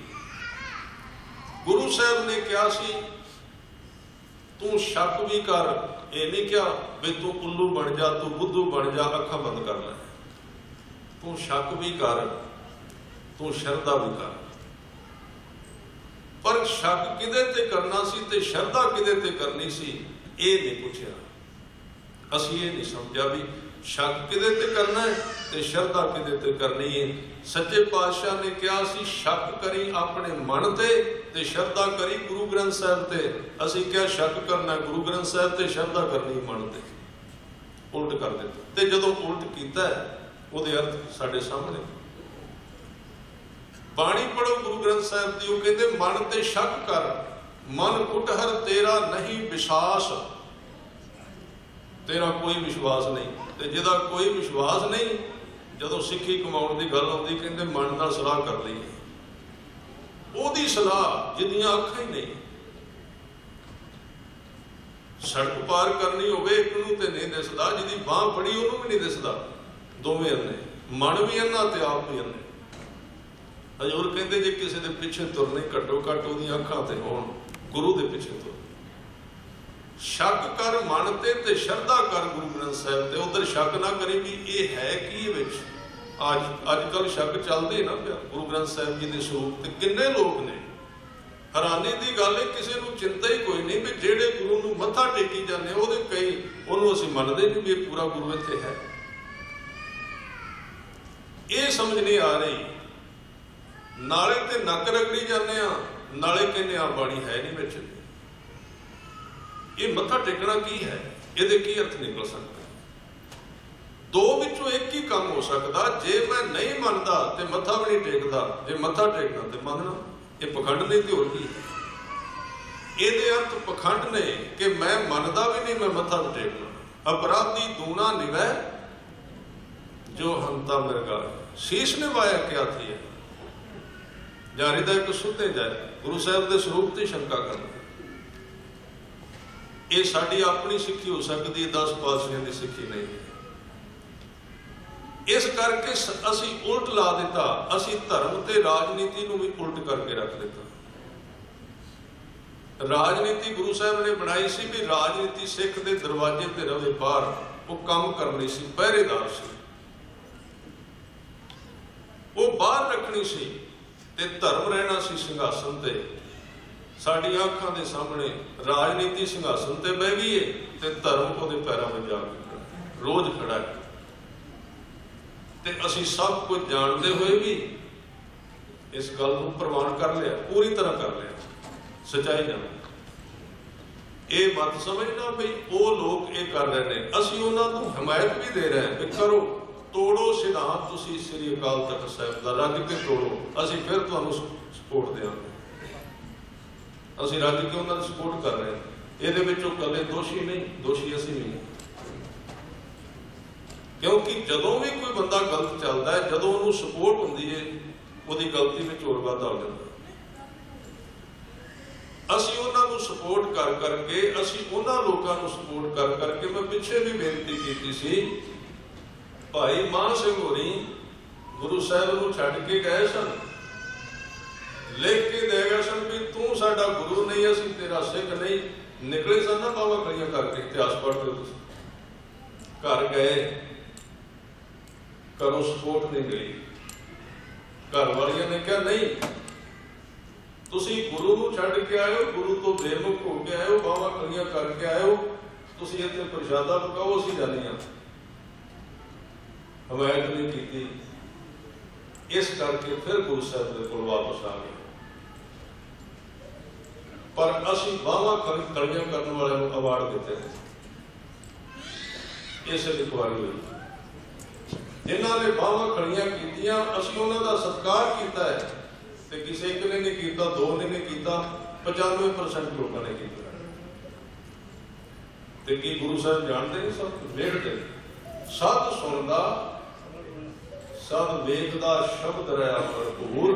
ਗੁਰੂ ਸਾਹਿਬ ਨੇ ਕਿਹਾ ਸੀ, ਤੂੰ ਸ਼ੱਕ ਵੀ ਕਰ। ਇਹ ਨਹੀਂ ਕਿਹਾ ਵੀ ਤੂੰ ਉੱਲੂ ਬਣ ਜਾ, ਤੂੰ ਬੁੱਧੂ ਬਣ ਜਾ, ਅੱਖਾਂ ਬੰਦ ਕਰ ਲੈ। ਤੂੰ ਸ਼ੱਕ ਵੀ ਕਰ, ਤੂੰ ਸ਼ਰਧਾ ਵੀ ਕਰ। ਪਰ ਸ਼ੱਕ ਕਿਦੇ ਤੇ ਕਰਨਾ ਸੀ ਤੇ ਸ਼ਰਧਾ ਕਿਦੇ ਤੇ ਕਰਨੀ ਸੀ, ਇਹ ਨਹੀਂ ਪੁੱਛਿਆ। ਅਸੀਂ ਇਹ ਨਹੀਂ ਸਮਝਿਆ ਵੀ ਸ਼ੱਕ ਕਿਦੇ ਤੇ ਕਰਨਾ ਹੈ ਤੇ ਸ਼ਰਧਾ ਕਿਦੇ ਤੇ ਕਰਨੀ ਹੈ। ਸੱਚੇ ਪਾਤਸ਼ਾਹ ਨੇ ਕਿਹਾ ਸੀ, ਸ਼ੱਕ ਕਰੀ ਆਪਣੇ ਮਨ ਤੇ ਤੇ ਸ਼ਰਧਾ ਕਰੀ ਗੁਰੂ ਗ੍ਰੰਥ ਸਾਹਿਬ ਤੇ। ਅਸੀਂ ਕਿਹਾ, ਸ਼ੱਕ ਕਰਨਾ ਗੁਰੂ ਗ੍ਰੰਥ ਸਾਹਿਬ ਤੇ, ਸ਼ਰਧਾ ਕਰਨੀ ਮਨ ਤੇ। ਉਲਟ ਕਰ ਦਿੱਤਾ। ਤੇ ਜਦੋਂ ਉਲਟ ਕੀਤਾ, ਉਹਦੇ ਅਰਥ ਸਾਡੇ ਸਾਹਮਣੇ ਬਾਣੀ ਪੜੋ ਗੁਰੂ ਗ੍ਰੰਥ ਸਾਹਿਬ ਦੀ, ਉਹ ਕਹਿੰਦੇ, ਮਨ ਤੇ ਸ਼ੱਕ ਕਰ, ਮਨ ਕੁਟਹਰ, ਤੇਰਾ ਨਹੀਂ ਵਿਸ਼ਵਾਸ। ਤੇਰਾ ਕੋਈ ਵਿਸ਼ਵਾਸ ਨਹੀਂ। ਤੇ ਜਿਹਦਾ ਕੋਈ ਵਿਸ਼ਵਾਸ ਨਹੀਂ, ਜਦੋਂ ਸਿੱਖੀ ਕਮਾਉਣ ਦੀ ਗੱਲ ਆਉਂਦੀ, ਕਹਿੰਦੇ, ਮਨ ਨਾਲ ਸਲਾਹ ਕਰ ਲਈ ਉਹਦੀ ਸਲਾਹ ਜਿਹਦੀਆਂ ਅੱਖਾਂ ਹੀ ਨਹੀਂ। ਸੜਕ ਪਾਰ ਕਰਨੀ ਹੋਵੇ ਇੱਕ ਨੂੰ ਤੇ ਨਹੀਂ ਦਿਸਦਾ, ਜਿਹਦੀ ਬਾਹ ਫੜੀ ਉਹਨੂੰ ਵੀ ਨਹੀਂ ਦਿਸਦਾ। ਦੋਵੇਂ ਅੰਨੇ। ਮਨ ਵੀ ਅੰਨਾ ਤੇ ਆਪ ਵੀ ਅੰਨੇ। ਹਜੂਰ ਕਹਿੰਦੇ ਜੇ ਕਿਸੇ ਦੇ ਪਿੱਛੇ ਤੁਰਨੇ ਘੱਟੋ ਘੱਟ ਉਹਦੀਆਂ ਅੱਖਾਂ ਤੇ ਹੋਣ, ਗੁਰੂ ਦੇ ਪਿੱਛੇ ਤੁਰ। ਸ਼ੱਕ ਕਰ ਮਨ ਤੇ ਤੇ ਸ਼ਰਧਾ ਕਰ ਗੁਰੂ ਗ੍ਰੰਥ ਸਾਹਿਬ ਤੇ, ਉਧਰ ਸ਼ੱਕ ਨਾ ਕਰੇ ਵੀ ਇਹ ਹੈ ਕੀ ਵਿੱਚ? ਅੱਜ ਅੱਜ ਕੱਲ ਸ਼ੱਕ ਚੱਲਦੇ ਨਾ ਪਿਆ, ਗੁਰੂ ਗ੍ਰੰਥ ਸਾਹਿਬ ਜੀ ਦੇ ਸਰੂਪ ਤੇ ਕਿੰਨੇ ਲੋਕ ਨੇ। ਹੈਰਾਨੀ ਦੀ ਗੱਲ ਹੈ ਕਿਸੇ ਨੂੰ ਚਿੰਤਾ ਹੀ ਕੋਈ ਨਹੀਂ ਵੀ ਜਿਹੜੇ ਗੁਰੂ ਨੂੰ ਮੱਥਾ ਟੇਕੀ ਜਾਂਦੇ ਉਹਦੇ ਕਈ, ਉਹਨੂੰ ਅਸੀਂ ਮੰਨਦੇ ਨਹੀਂ ਵੀ ਇਹ ਪੂਰਾ ਗੁਰੂ ਇੱਥੇ ਹੈ। ਇਹ ਸਮਝ ਨਹੀਂ ਆ ਰਹੀ ਨਾਲੇ ਤੇ ਨੱਕ ਰਗੜੀ ਜਾਂਦੇ ਆ, ਨਾਲੇ ਕਹਿੰਦੇ ਆ, ਬਾਣੀ ਹੈ ਨਹੀਂ ਵਿੱਚ। ਇਹ ਮੱਥਾ ਟੇਕਣਾ ਕੀ ਹੈ? ਇਹਦੇ ਕੀ ਅਰਥ ਨਿਕਲ ਸਕਦੇ ਦੋ ਵਿੱਚੋਂ ਇੱਕ ਹੀ ਕੰਮ ਹੋ ਸਕਦਾ, ਜੇ ਮੈਂ ਨਹੀਂ ਮੰਨਦਾ ਤੇ ਮੱਥਾ ਵੀ ਨਹੀਂ ਟੇਕਦਾ, ਜੇ ਮੱਥਾ ਟੇਕਣਾ ਤੇ ਮੰਨਣਾ, ਇਹ ਪਖੰਡ ਨਹੀਂ ਤੇ ਹੋਰ ਕੀ ਹੈ। ਇਹਦੇ ਅਰਥ ਪਖੰਡ ਨੇ ਕਿ ਮੈਂ ਮੰਨਦਾ ਵੀ ਨਹੀਂ, ਮੈਂ ਮੱਥਾ ਵੀ ਟੇਕਣਾ। ਅਪਰਾਧੀ ਦੂਣਾ ਨਿਵੈ, ਜੋ ਹੰਤਾ ਮਿਰਗਾ ਸ਼ੀਸ਼ ਨੇ ਵਾਇਆ ਕਿਆ ਥੀ ਹੈ? ਜਾਰੀ ਦਾ ਇੱਕ ਸੁੱਤੇ ਜਾਏ ਗੁਰੂ ਸਾਹਿਬ ਦੇ ਸਰੂਪ ਤੇ ਸ਼ੰਕਾ ਕਰਨਾ। ਇਹ ਸਾਡੀ ਆਪਣੀ ਸਿੱਖੀ ਹੋ ਸਕਦੀ ਹੈ 10 ਪਾਤਸ਼ਾਹਾਂ ਦੀ ਸਿੱਖੀ ਨਹੀਂ। ਇਸ ਕਰਕੇ ਅਸੀਂ ਉਲਟ ਲਾ ਦਿੱਤਾ। ਅਸੀਂ ਧਰਮ ਤੇ ਰਾਜਨੀਤੀ ਨੂੰ ਵੀ ਉਲਟ ਕਰਕੇ ਰੱਖ ਦਿੱਤਾ। ਰਾਜਨੀਤੀ ਗੁਰੂ ਸਾਹਿਬ ਨੇ ਬਣਾਈ ਸੀ ਵੀ ਰਾਜਨੀਤੀ ਸਿੱਖ ਦੇ ਦਰਵਾਜ਼ੇ ਤੇ ਰਵੇ ਬਾਹਰ। ਉਹ ਕੰਮ ਕਰਨੀ ਸੀ, ਪਹਿਰੇਦਾਰ ਸੀ। ਉਹ ਬਾਹਰ ਰੱਖਣੀ ਸੀ। ਤੇ ਧਰਮ ਰਹਿਣਾ ਸੀ ਸਿੰਘਾਸਨ ਤੇ। ਸਾਡੀਆਂ ਅੱਖਾਂ ਦੇ ਸਾਹਮਣੇ ਰਾਜਨੀਤੀ ਸਿੰਘਾਸਨ ਤੇ ਬਹਿ ਗਈ ਏ ਤੇ ਧਰਮ ਉਹਦੇ ਪੈਰਾਂ 'ਤੇ ਜਾ ਕੇ ਰੋਜ਼ ਖੜਾ ਹੈ। ਤੇ ਅਸੀਂ ਸਭ ਕੁਝ ਜਾਣਦੇ ਹੋਏ ਵੀ ਇਸ ਗੱਲ ਨੂੰ ਪ੍ਰਵਾਨ ਕਰ ਲਿਆ, ਪੂਰੀ ਤਰ੍ਹਾਂ ਕਰ ਲਿਆ। ਸਚਾਈ ਨਾਲ ਇਹ ਮਤ ਸਮਝਣਾ ਵੀ ਉਹ ਲੋਕ ਇਹ ਕਰ ਰਹੇ ਨੇ। ਅਸੀਂ ਉਹਨਾਂ ਨੂੰ ਹਮਾਇਤ ਵੀ ਦੇ ਰਹੇ ਹਾਂ ਵੀ ਕਰੋ। ਤੋੜੋ ਸਿਧਾਂਤ, ਤੁਸੀਂ ਸ੍ਰੀ ਅਕਾਲ ਤਖਤ ਸਾਹਿਬ ਦਾ ਰੱਜ ਕੇ ਤੋੜੋ। ਅਸੀਂ ਫਿਰ ਤੁਹਾਨੂੰ ਸਪੋਰਟ ਦੇਵਾਂਗੇ ਅਸੀਂ ਰੱਜ ਕੇ ਉਹਨਾਂ ਦੀ ਸਪੋਰਟ ਕਰ ਰਹੇ ਹਾਂ। ਇਹਦੇ ਵਿੱਚ ਉਹ ਕਦੇ ਦੋਸ਼ੀ ਨਹੀਂ, ਦੋਸ਼ੀ ਅਸੀਂ ਨਹੀਂ। ਕਿਉਂਕਿ ਜਦੋਂ ਵੀ ਕੋਈ ਬੰਦਾ ਗਲਤ ਚੱਲਦਾ ਹੈ, ਜਦੋਂ ਉਹਨੂੰ ਸਪੋਰਟ ਹੁੰਦੀ ਹੈ, ਉਹਦੀ ਗਲਤੀ ਵਿੱਚ ਹੋਰ ਵਾਧਾ ਹੋ ਜਾਂਦਾ ਅਸੀਂ ਉਹਨਾਂ ਨੂੰ ਸਪੋਰਟ ਕਰ ਕਰਕੇ, ਅਸੀਂ ਉਹਨਾਂ ਲੋਕਾਂ ਨੂੰ ਸਪੋਰਟ ਕਰ ਕਰਕੇ ਮੈਂ ਪਿੱਛੇ ਵੀ ਬੇਨਤੀ ਕੀਤੀ ਸੀ ਭਾਈ ਮਾਨ ਸਿੰਘ ਹੋਰੀ ਗੁਰੂ ਸਾਹਿਬ ਨੂੰ ਛੱਡ ਕੇ ਗਏ ਸਨ। ਲਿਖ ਕੇ ਦੇ ਗਏ ਸਨ ਵੀ ਤੂੰ ਸਾਡਾ ਗੁਰੂ ਨਹੀਂ, ਅਸੀਂ ਤੇਰਾ ਸਿੱਖ ਨਹੀਂ। ਨਿਕਲੇ ਸਨ ਨਾ ਬਾਬਾ ਕਲੀਆਂ ਕਰਕੇ, ਇਤਿਹਾਸ ਪੜ੍ਹਦੇ ਤੁਸੀਂ। ਘਰ ਗਏ। ਘਰੋਂ ਸਪੋਰਟ ਨਹੀਂ ਮਿਲੀ। ਘਰ ਵਾਲਿਆਂ ਨੇ ਕਿਹਾ, ਨਹੀਂ, ਤੁਸੀਂ ਗੁਰੂ ਨੂੰ ਛੱਡ ਕੇ ਆਇਓ, ਗੁਰੂ ਤੋਂ ਬੇਮੁਖ ਹੋ ਕੇ ਆਇਓ ਬਾਵਾ ਕਲੀਆਂ ਕਰਕੇ ਆਇਓ। ਤੁਸੀਂ ਇੱਥੇ ਪ੍ਰਸ਼ਾਦਾ ਪਕਾਓ, ਅਸੀਂ ਜਾਂਦੇ ਹਾਂ। ਹਮਾਇਤ ਨਹੀਂ ਕੀਤੀ। ਇਸ ਕਰਕੇ ਫਿਰ ਗੁਰੂ ਸਾਹਿਬ ਦੇ ਕੋਲ ਵਾਪਸ ਆ ਗਏ। ਪਰ ਅਸੀਂ ਬਾਵਾ ਕਲੀਆਂ ਕਰਨ ਵਾਲਿਆਂ ਨੂੰ ਅਵਾਰਡ ਦਿੱਤੇ ਇਸੇ ਦੀ ਹੋਈ। ਜਿਨ੍ਹਾਂ ਨੇ ਬਾਹਾਂ ਖੜੀਆਂ ਕੀਤੀਆਂ, ਅਸੀਂ ਉਹਨਾਂ ਦਾ ਸਤਿਕਾਰ ਕੀਤਾ ਹੈ। ਤੇ ਕਿਸੇ ਇੱਕ ਨੇ ਨਹੀਂ ਕੀਤਾ, ਦੋ ਨੇ ਨਹੀਂ ਕੀਤਾ 95% ਲੋਕਾਂ ਨੇ ਕੀਤਾ। ਤੇ ਕੀ ਗੁਰੂ ਸਾਹਿਬ ਜਾਣਦੇ ਨਹੀਂ ਸਭ ਵੇਖਦੇ ਸਤ ਸੁਣਦਾ ਸਭ ਵੇਖਦਾ ਸ਼ਬਦ ਰਹਾ ਭਰਪੂਰ।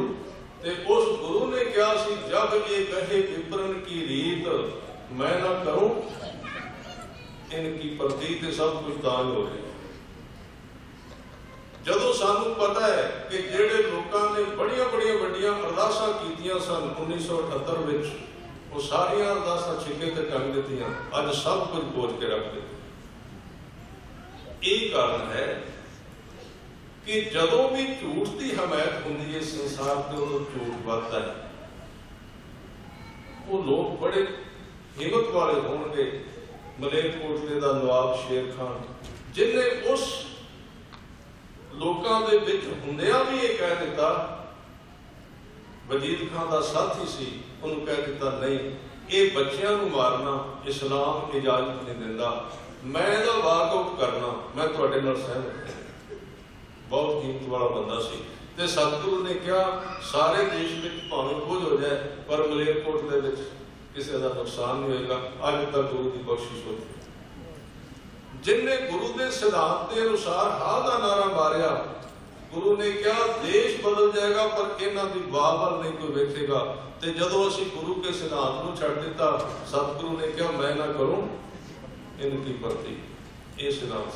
ਤੇ ਉਸ ਗੁਰੂ ਨੇ ਕਿਹਾ ਸੀ ਜਬ ਇਹ ਕਹੇ ਵਿਪਰਨ ਕੀ ਰੀਤ, ਮੈਂ ਨਾ ਕਰੂੰ ਇਨ ਕੀ ਪ੍ਰਤੀ ਤੇ ਸਭ ਕੁਝ ਦਾਨ ਹੋ ਰਿਹਾ ਜਦੋਂ ਸਾਨੂੰ ਪਤਾ ਹੈ ਕਿ ਜਿਹੜੇ ਲੋਕਾਂ ਨੇ ਬੜੀਆਂ ਬੜੀਆਂ ਵੱਡੀਆਂ ਅਰਦਾਸਾਂ ਕੀਤੀਆਂ ਸਨ 1978 ਵਿੱਚ, ਉਹ ਸਾਰੀਆਂ ਅਰਦਾਸਾਂ ਛਿੱਕੇ ਤੇ ਟੰਗ ਦਿੱਤੀਆਂ। ਅੱਜ ਸਭ ਕੁਝ ਬੋਝ ਕੇ ਰੱਖ ਦਿੱਤਾ। ਇਹ ਕਾਰਨ ਹੈ ਕਿ ਜਦੋਂ ਵੀ ਝੂਠ ਦੀ ਹਮਾਇਤ ਹੁੰਦੀ ਹੈ, ਸੰਸਾਰ ਤੇ ਉਦੋਂ ਝੂਠ ਵੱਧਦਾ ਹੈ। ਉਹ ਲੋਕ ਬੜੇ ਹਿੰਮਤ ਵਾਲੇ ਹੋਣਗੇ, ਮਲੇਰਕੋਟਲੇ ਦਾ ਨਵਾਬ ਸ਼ੇਰ ਖਾਨ, ਜਿਨੇ ਉਸ ਲੋਕਾਂ ਦੇ ਵਿੱਚ ਹੁੰਦਿਆਂ ਵੀ ਇਹ ਕਹਿ ਦਿੱਤਾ, ਵਜੀਦ ਖਾਨ ਦਾ ਸਾਥੀ ਸੀ, ਉਹਨੂੰ ਕਹਿ ਦਿੱਤਾ, ਨਹੀਂ, ਇਹ ਬੱਚਿਆਂ ਨੂੰ ਮਾਰਨਾ ਇਸਲਾਮ ਇਜਾਜ਼ਤ ਨਹੀਂ ਦਿੰਦਾ। ਮੈਂ ਇਹਦਾ ਵਾਕਆਊਟ ਕਰਨਾ, ਮੈਂ ਤੁਹਾਡੇ ਨਾਲ ਸਹਿਮਤ ਹਾਂ। ਬਹੁਤ ਕੀਮਤ ਵਾਲਾ ਬੰਦਾ ਸੀ। ਤੇ ਸਤਿਗੁਰੂ ਨੇ ਕਿਹਾ, ਸਾਰੇ ਦੇਸ਼ ਵਿੱਚ ਭਾਵੇਂ ਕੁਝ ਹੋ ਜਾਏ, ਪਰ ਮਲੇਰਕੋਟ ਦੇ ਵਿੱਚ ਕਿਸੇ ਦਾ ਨੁਕਸਾਨ ਨਹੀਂ ਹੋਏਗਾ। ਅੱਜ ਤੱਕ ਗੁਰੂ ਦੀ ਬਖਸ਼ਿਸ਼ ਹੋਈ। ਜਿਨਨੇ ਗੁਰੂ ਦੇ ਸਿਧਾਂਤ ਦੇ ਅਨੁਸਾਰ ਹਾਂ ਦਾ ਨਾਰਾ ਮਾਰਿਆ, ਗੁਰੂ ਨੇ ਕਿਹਾ, ਦੇਸ਼ ਬਦਲ ਜਾਏਗਾ, ਪਰ ਇਹਨਾਂ ਦੀ ਬਾਬਰ ਨਹੀਂ ਕੋਈ ਵੇਖੇਗਾ। ਤੇ ਜਦੋਂ ਅਸੀਂ ਗੁਰੂ ਕੇ ਸਿਧਾਂਤ ਨੂੰ ਛੱਡ ਦਿੱਤਾ, ਸਤਿਗੁਰੂ ਨੇ ਕਿਹਾ, ਮੈਂ ਨਾ ਕਰੂੰ, ਇਹਨੂੰ ਕੀ ਵਰਤੀ ਇਹ ਸਿਧਾਂਤ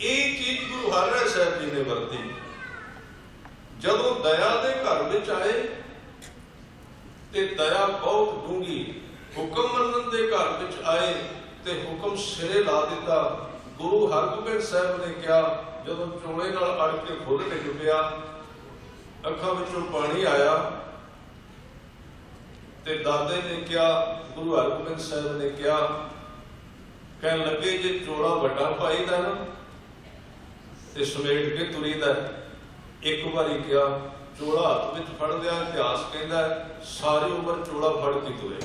ਇਹ ਚੀਜ਼ ਗੁਰੂ ਹਰਿ ਸਾਹਿਬ ਜੀ ਨੇ ਵਰਤੀ। ਜਦੋਂ ਦਇਆ ਦੇ ਘਰ ਵਿੱਚ ਆਏ ਤੇ ਦਇਆ ਬਹੁਤ ਡੂੰਗੀ ਹੁਕਮ ਮੰਨਣ ਦੇ ਘਰ ਵਿੱਚ ਆਏ ਤੇ ਹੁਕਮ ਸਿਰੇ ਲਾ ਦਿੱਤਾ, ਗੁਰੂ ਹਰਗੋਬਿੰਦ ਸਾਹਿਬ ਨੇ ਕਿਹਾ, ਜਦੋਂ ਚੋਲੇ ਨਾਲ ਅੜ ਕੇ ਖੁੱਲ ਡਿੱਗ ਪਿਆ ਅੱਖਾਂ ਵਿੱਚੋਂ ਪਾਣੀ ਆਇਆ ਤੇ ਦਾਦੇ ਨੇ ਕਿਹਾ, ਗੁਰੂ ਹਰਗੋਬਿੰਦ ਸਾਹਿਬ ਨੇ ਕਿਹਾ, ਕਹਿਣ ਲੱਗੇ, ਜੇ ਚੋਲਾ ਵੱਡਾ ਭਾਈ ਦਾ ਨਾ ਤੇ ਸਮੇਟ ਕੇ ਤੁਰੀਦਾ ਇੱਕ ਵਾਰੀ ਕਿਹਾ, ਚੋਲਾ ਹੱਥ ਵਿੱਚ ਫੜ ਲਿਆ ਇਤਿਹਾਸ ਕਹਿੰਦਾ ਸਾਰੀ ਉਮਰ ਚੋਲਾ ਫੜ ਕੇ ਤੁਰੇ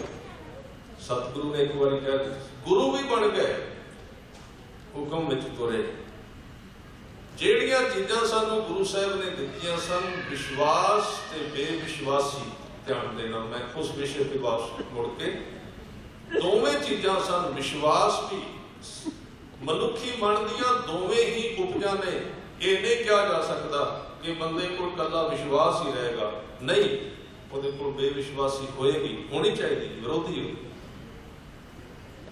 ਸਤਿਗੁਰੂ ਨੇ ਇੱਕ ਵਾਰੀ ਕਿਹਾ, ਗੁਰੂ ਵੀ ਬਣ ਗਏ ਹੁਕਮ ਵਿੱਚ ਤੁਰੇ। ਜਿਹੜੀਆਂ ਚੀਜ਼ਾਂ ਸਾਨੂੰ ਗੁਰੂ ਸਾਹਿਬ ਨੇ ਦਿੱਤੀਆਂ ਸਨ, ਵਿਸ਼ਵਾਸ ਤੇ ਬੇਵਿਸ਼ਵਾਸੀ ਧਿਆਨ ਦੇਣਾ ਮੈਂ ਉਸ ਵਿਸ਼ੇ ਤੇ ਵਾਪਸ ਮੁੜ ਕੇ, ਦੋਵੇਂ ਚੀਜ਼ਾਂ ਸਨ, ਵਿਸ਼ਵਾਸ ਵੀ ਮਨੁੱਖੀ ਮਨ ਦੀਆਂ ਦੋਵੇਂ ਹੀ ਉਪਜਾਂ ਨੇ, ਇਹ ਨਹੀਂ ਕਿਹਾ ਜਾ ਸਕਦਾ ਕਿ ਬੰਦੇ ਕੋਲ ਕੱਲਾ ਵਿਸ਼ਵਾਸ ਹੀ ਰਹੇਗਾ। ਨਹੀਂ, ਉਹਦੇ ਕੋਲ ਬੇਵਿਸ਼ਵਾਸੀ ਹੋਏਗੀ, ਹੋਣੀ ਚਾਹੀਦੀ, ਵਿਰੋਧੀ ਹੋਵੇ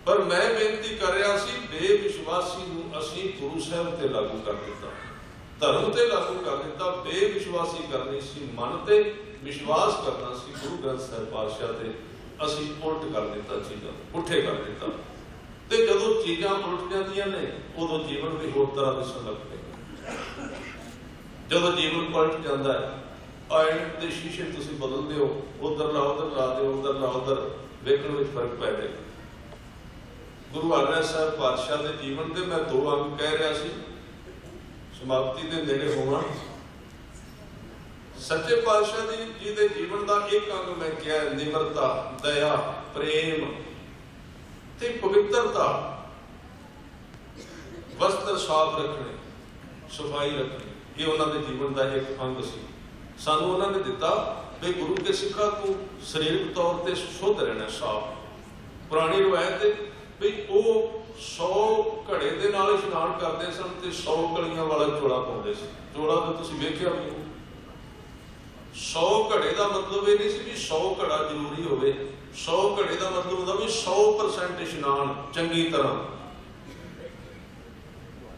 ਪਰ ਮੈਂ ਬੇਨਤੀ ਕਰ ਰਿਹਾ ਸੀ, ਬੇਵਿਸ਼ਵਾਸੀ ਨੂੰ ਅਸੀਂ ਗੁਰੂ ਸਾਹਿਬ ਤੇ ਲਾਗੂ ਕਰ ਦਿੱਤਾ। ਧਰਮ ਤੇ ਲਾਗੂ ਕਰ ਦਿੱਤਾ, ਬੇਵਿਸ਼ਵਾਸੀ ਕਰਨੀ ਸੀ, ਮਨ ਤੇ ਵਿਸ਼ਵਾਸ ਕਰਨਾ ਸੀ, ਗੁਰੂ ਗ੍ਰੰਥ ਸਾਹਿਬ ਪਾਤਸ਼ਾਹ ਤੇ ਅਸੀਂ ਉਲਟ ਕਰ ਦਿੱਤਾ ਚੀਜ਼ਾਂ, ਪੁੱਠੇ ਕਰ ਦਿੱਤਾ। ਤੇ ਜਦੋਂ ਚੀਜ਼ਾਂ ਉਲਟ ਜਾਂਦੀਆਂ ਨੇ, ਉਦੋਂ ਜੀਵਨ ਵੀ ਹੋਰ ਤਰ੍ਹਾਂ ਦਿਸਣ ਲੱਗ ਪੈਂਦਾ ਜਦੋਂ ਜੀਵਨ ਪਲਟ ਜਾਂਦਾ ਹੈ, ਆਇਣ ਦੇ ਸ਼ੀਸ਼ੇ ਤੁਸੀਂ ਬਦਲਦੇ ਹੋ, ਉਧਰ ਲਾ ਉਧਰ ਲਾ ਦਿਓ, ਉਧਰ ਲਾ, ਉਧਰ, ਵੇਖਣ ਵਿੱਚ ਫ਼ਰਕ ਪੈ ਜਾਏਗਾ ਗੁਰੂ ਅਰਜਨ ਸਾਹਿਬ ਪਾਤਸ਼ਾਹ ਦੇ ਜੀਵਨ ਤੇ ਮੈਂ ਦੋ ਅੰਗ ਕਹਿ ਰਿਹਾ ਸੀ। ਸਮਾਪਤੀ ਦੇ ਨੇੜੇ ਹੋਵਾਂ। ਸੱਚੇ ਪਾਤਸ਼ਾਹ ਜੀ ਦੇ ਜੀਵਨ ਦਾ ਇੱਕ ਅੰਗ ਮੈਂ ਕਿਹਾ ਨਿਮਰਤਾ, ਦਇਆ, ਪ੍ਰੇਮ। ਤੇ ਪਵਿੱਤਰਤਾ। ਵਸਤਰ ਸਾਫ਼ ਰੱਖਣੇ, ਸਫ਼ਾਈ ਰੱਖਣੀ, ਇਹ ਉਹਨਾਂ ਦੇ ਜੀਵਨ ਦਾ ਇੱਕ ਅੰਗ ਸੀ। ਸਾਨੂੰ ਉਹਨਾਂ ਨੇ ਦਿੱਤਾ ਵੀ ਗੁਰੂ ਕੇ ਸਿੱਖਾ ਤੂੰ ਸਰੀਰਕ ਤੌਰ ਤੇ ਸ਼ੁੱਧ ਰਹਿਣਾ ਸਾਫ਼। ਪੁਰਾਣੀ ਰਵਾਇਤ ਹੈ ਵੀ ਉਹ 100 ਘੜੇ ਦੇ ਨਾਲ ਇਸ਼ਨਾਨ ਕਰਦੇ ਸਨ ਤੇ 100 ਕਲੀਆਂ ਵਾਲਾ ਚੋਲਾ ਪਾਉਂਦੇ ਸੀ। ਚੋਲਾ ਤਾਂ ਤੁਸੀਂ ਵੇਖਿਆ ਵੀ 100 ਘੜੇ ਦਾ ਮਤਲਬ ਇਹ ਨਹੀਂ ਸੀ ਵੀ 100 ਘੜਾ ਜ਼ਰੂਰੀ ਹੋਵੇ। 100 ਘੜੇ ਦਾ ਮਤਲਬ ਹੁੰਦਾ ਵੀ 100% ਇਸ਼ਨਾਨ, ਚੰਗੀ ਤਰ੍ਹਾਂ।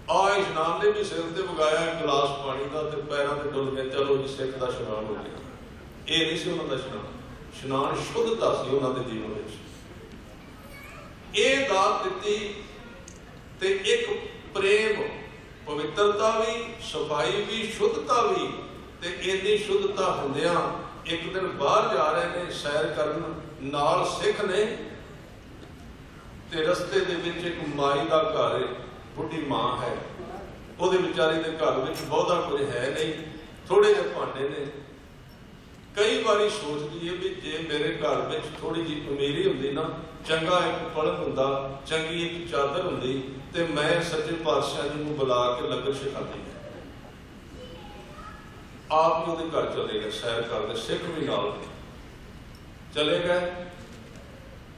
ਆ ਇਸ਼ਨਾਨ ਦੇ ਵੀ ਸਿਰ ਤੇ ਵਗਾਇਆ ਗਲਾਸ ਪਾਣੀ ਦਾ ਤੇ ਪੈਰਾਂ ਤੇ ਡੁੱਲ ਕੇ ਚਲੋ ਜੀ, ਸਿੱਖ ਦਾ ਇਸ਼ਨਾਨ ਹੋ ਗਿਆ। ਇਹ ਨਹੀਂ ਸੀ ਉਹਨਾਂ ਦਾ ਇਸ਼ਨਾਨ। ਇਸ਼ਨਾਨ ਸ਼ੁੱਧਤਾ ਸੀ ਉਹਨਾਂ ਦੇ ਜੀਵਨ ਵਿੱਚ। ਇਹ ਦਾਤ ਦਿੱਤੀ ਤੇ ਇੱਕ ਪ੍ਰੇਮ, ਪਵਿੱਤਰਤਾ ਵੀ, ਸਫ਼ਾਈ ਵੀ, ਸ਼ੁੱਧਤਾ ਵੀ ਤੇ ਇੰਨੀ ਸ਼ੁੱਧਤਾ ਹੁੰਦਿਆਂ ਇੱਕ ਦਿਨ ਬਾਹਰ ਜਾ ਰਹੇ ਨੇ ਸੈਰ ਕਰਨ, ਨਾਲ ਸਿੱਖ ਨੇ ਤੇ ਰਸਤੇ ਦੇ ਵਿੱਚ ਇੱਕ ਮਾਈ ਦਾ ਘਰ ਹੈ, ਬੁੱਢੀ ਮਾਂ ਹੈ। ਉਹਦੇ ਵਿਚਾਰੀ ਦੇ ਘਰ ਵਿੱਚ ਬਹੁਤਾ ਕੁਝ ਹੈ ਨਹੀਂ ਥੋੜੇ ਜਿਹੇ ਭਾਂਡੇ ਨੇ। ਕਈ ਵਾਰੀ ਸੋਚਦੀ ਹੈ ਵੀ ਜੇ ਮੇਰੇ ਘਰ ਵਿੱਚ ਥੋੜੀ ਜਿਹੀ ਅਮੀਰੀ ਹੁੰਦੀ ਨਾ, ਚੰਗਾ ਇੱਕ ਪਲਕ ਹੁੰਦਾ, ਚੰਗੀ ਇੱਕ ਚਾਦਰ ਹੁੰਦੀ, ਤੇ ਮੈਂ ਸੱਚੇ ਪਾਤਸ਼ਾਹ ਜੀ ਨੂੰ ਬੁਲਾ ਕੇ ਲੰਗਰ ਛਕਾਉਂਦੀ ਆਪ ਹੀ ਉਹਦੇ ਘਰ ਚਲੇ ਗਏ, ਸੈਰ ਕਰਦੇ, ਸਿੱਖ ਵੀ ਨਾਲ ਚਲੇ ਗਏ।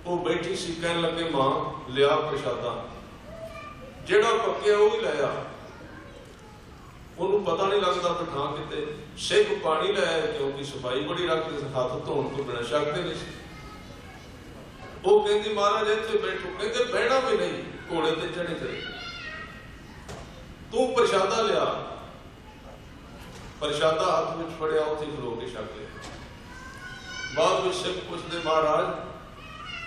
ਉਹ ਬੈਠੀ ਸੀ, ਕਹਿਣ ਲੱਗੇ, ਮਾਂ, ਲਿਆ ਪ੍ਰਸ਼ਾਦਾ। ਜਿਹੜਾ ਪੱਕਿਆ, ਉਹ ਹੀ ਲਿਆ ਉਹਨੂੰ ਪਤਾ ਨਹੀਂ ਲੱਗਦਾ ਕਿ ਕਿਤੇ ਸਿੱਖ ਪਾਣੀ ਲੈ ਕਿਉਂਕਿ ਸਫ਼ਾਈ ਬੜੀ ਰੱਖਦੇ ਸੀ, ਹੱਥ ਧੋਣ ਤੋਂ ਬਿਨਾਂ ਛਕਦੇ ਨਹੀਂ ਸੀ। ਉਹ ਕਹਿੰਦੀ, ਮਹਾਰਾਜ, ਇੱਥੇ ਬੈਠੋ। ਕਹਿੰਦੇ, ਬਹਿਣਾ ਵੀ ਨਹੀਂ, ਘੋੜੇ ਤੇ ਚੜੇ ਚੜੇ ਤੂੰ ਪ੍ਰਸ਼ਾਦਾ ਲਿਆ। ਪ੍ਰਸ਼ਾਦਾ ਹੱਥ ਵਿੱਚ ਫੜਿਆ, ਉੱਥੇ ਖਲੋ ਕੇ ਛਕ ਲਿਆ ਬਾਅਦ ਵਿੱਚ ਸਿੱਖ ਪੁੱਛਦੇ, ਮਹਾਰਾਜ,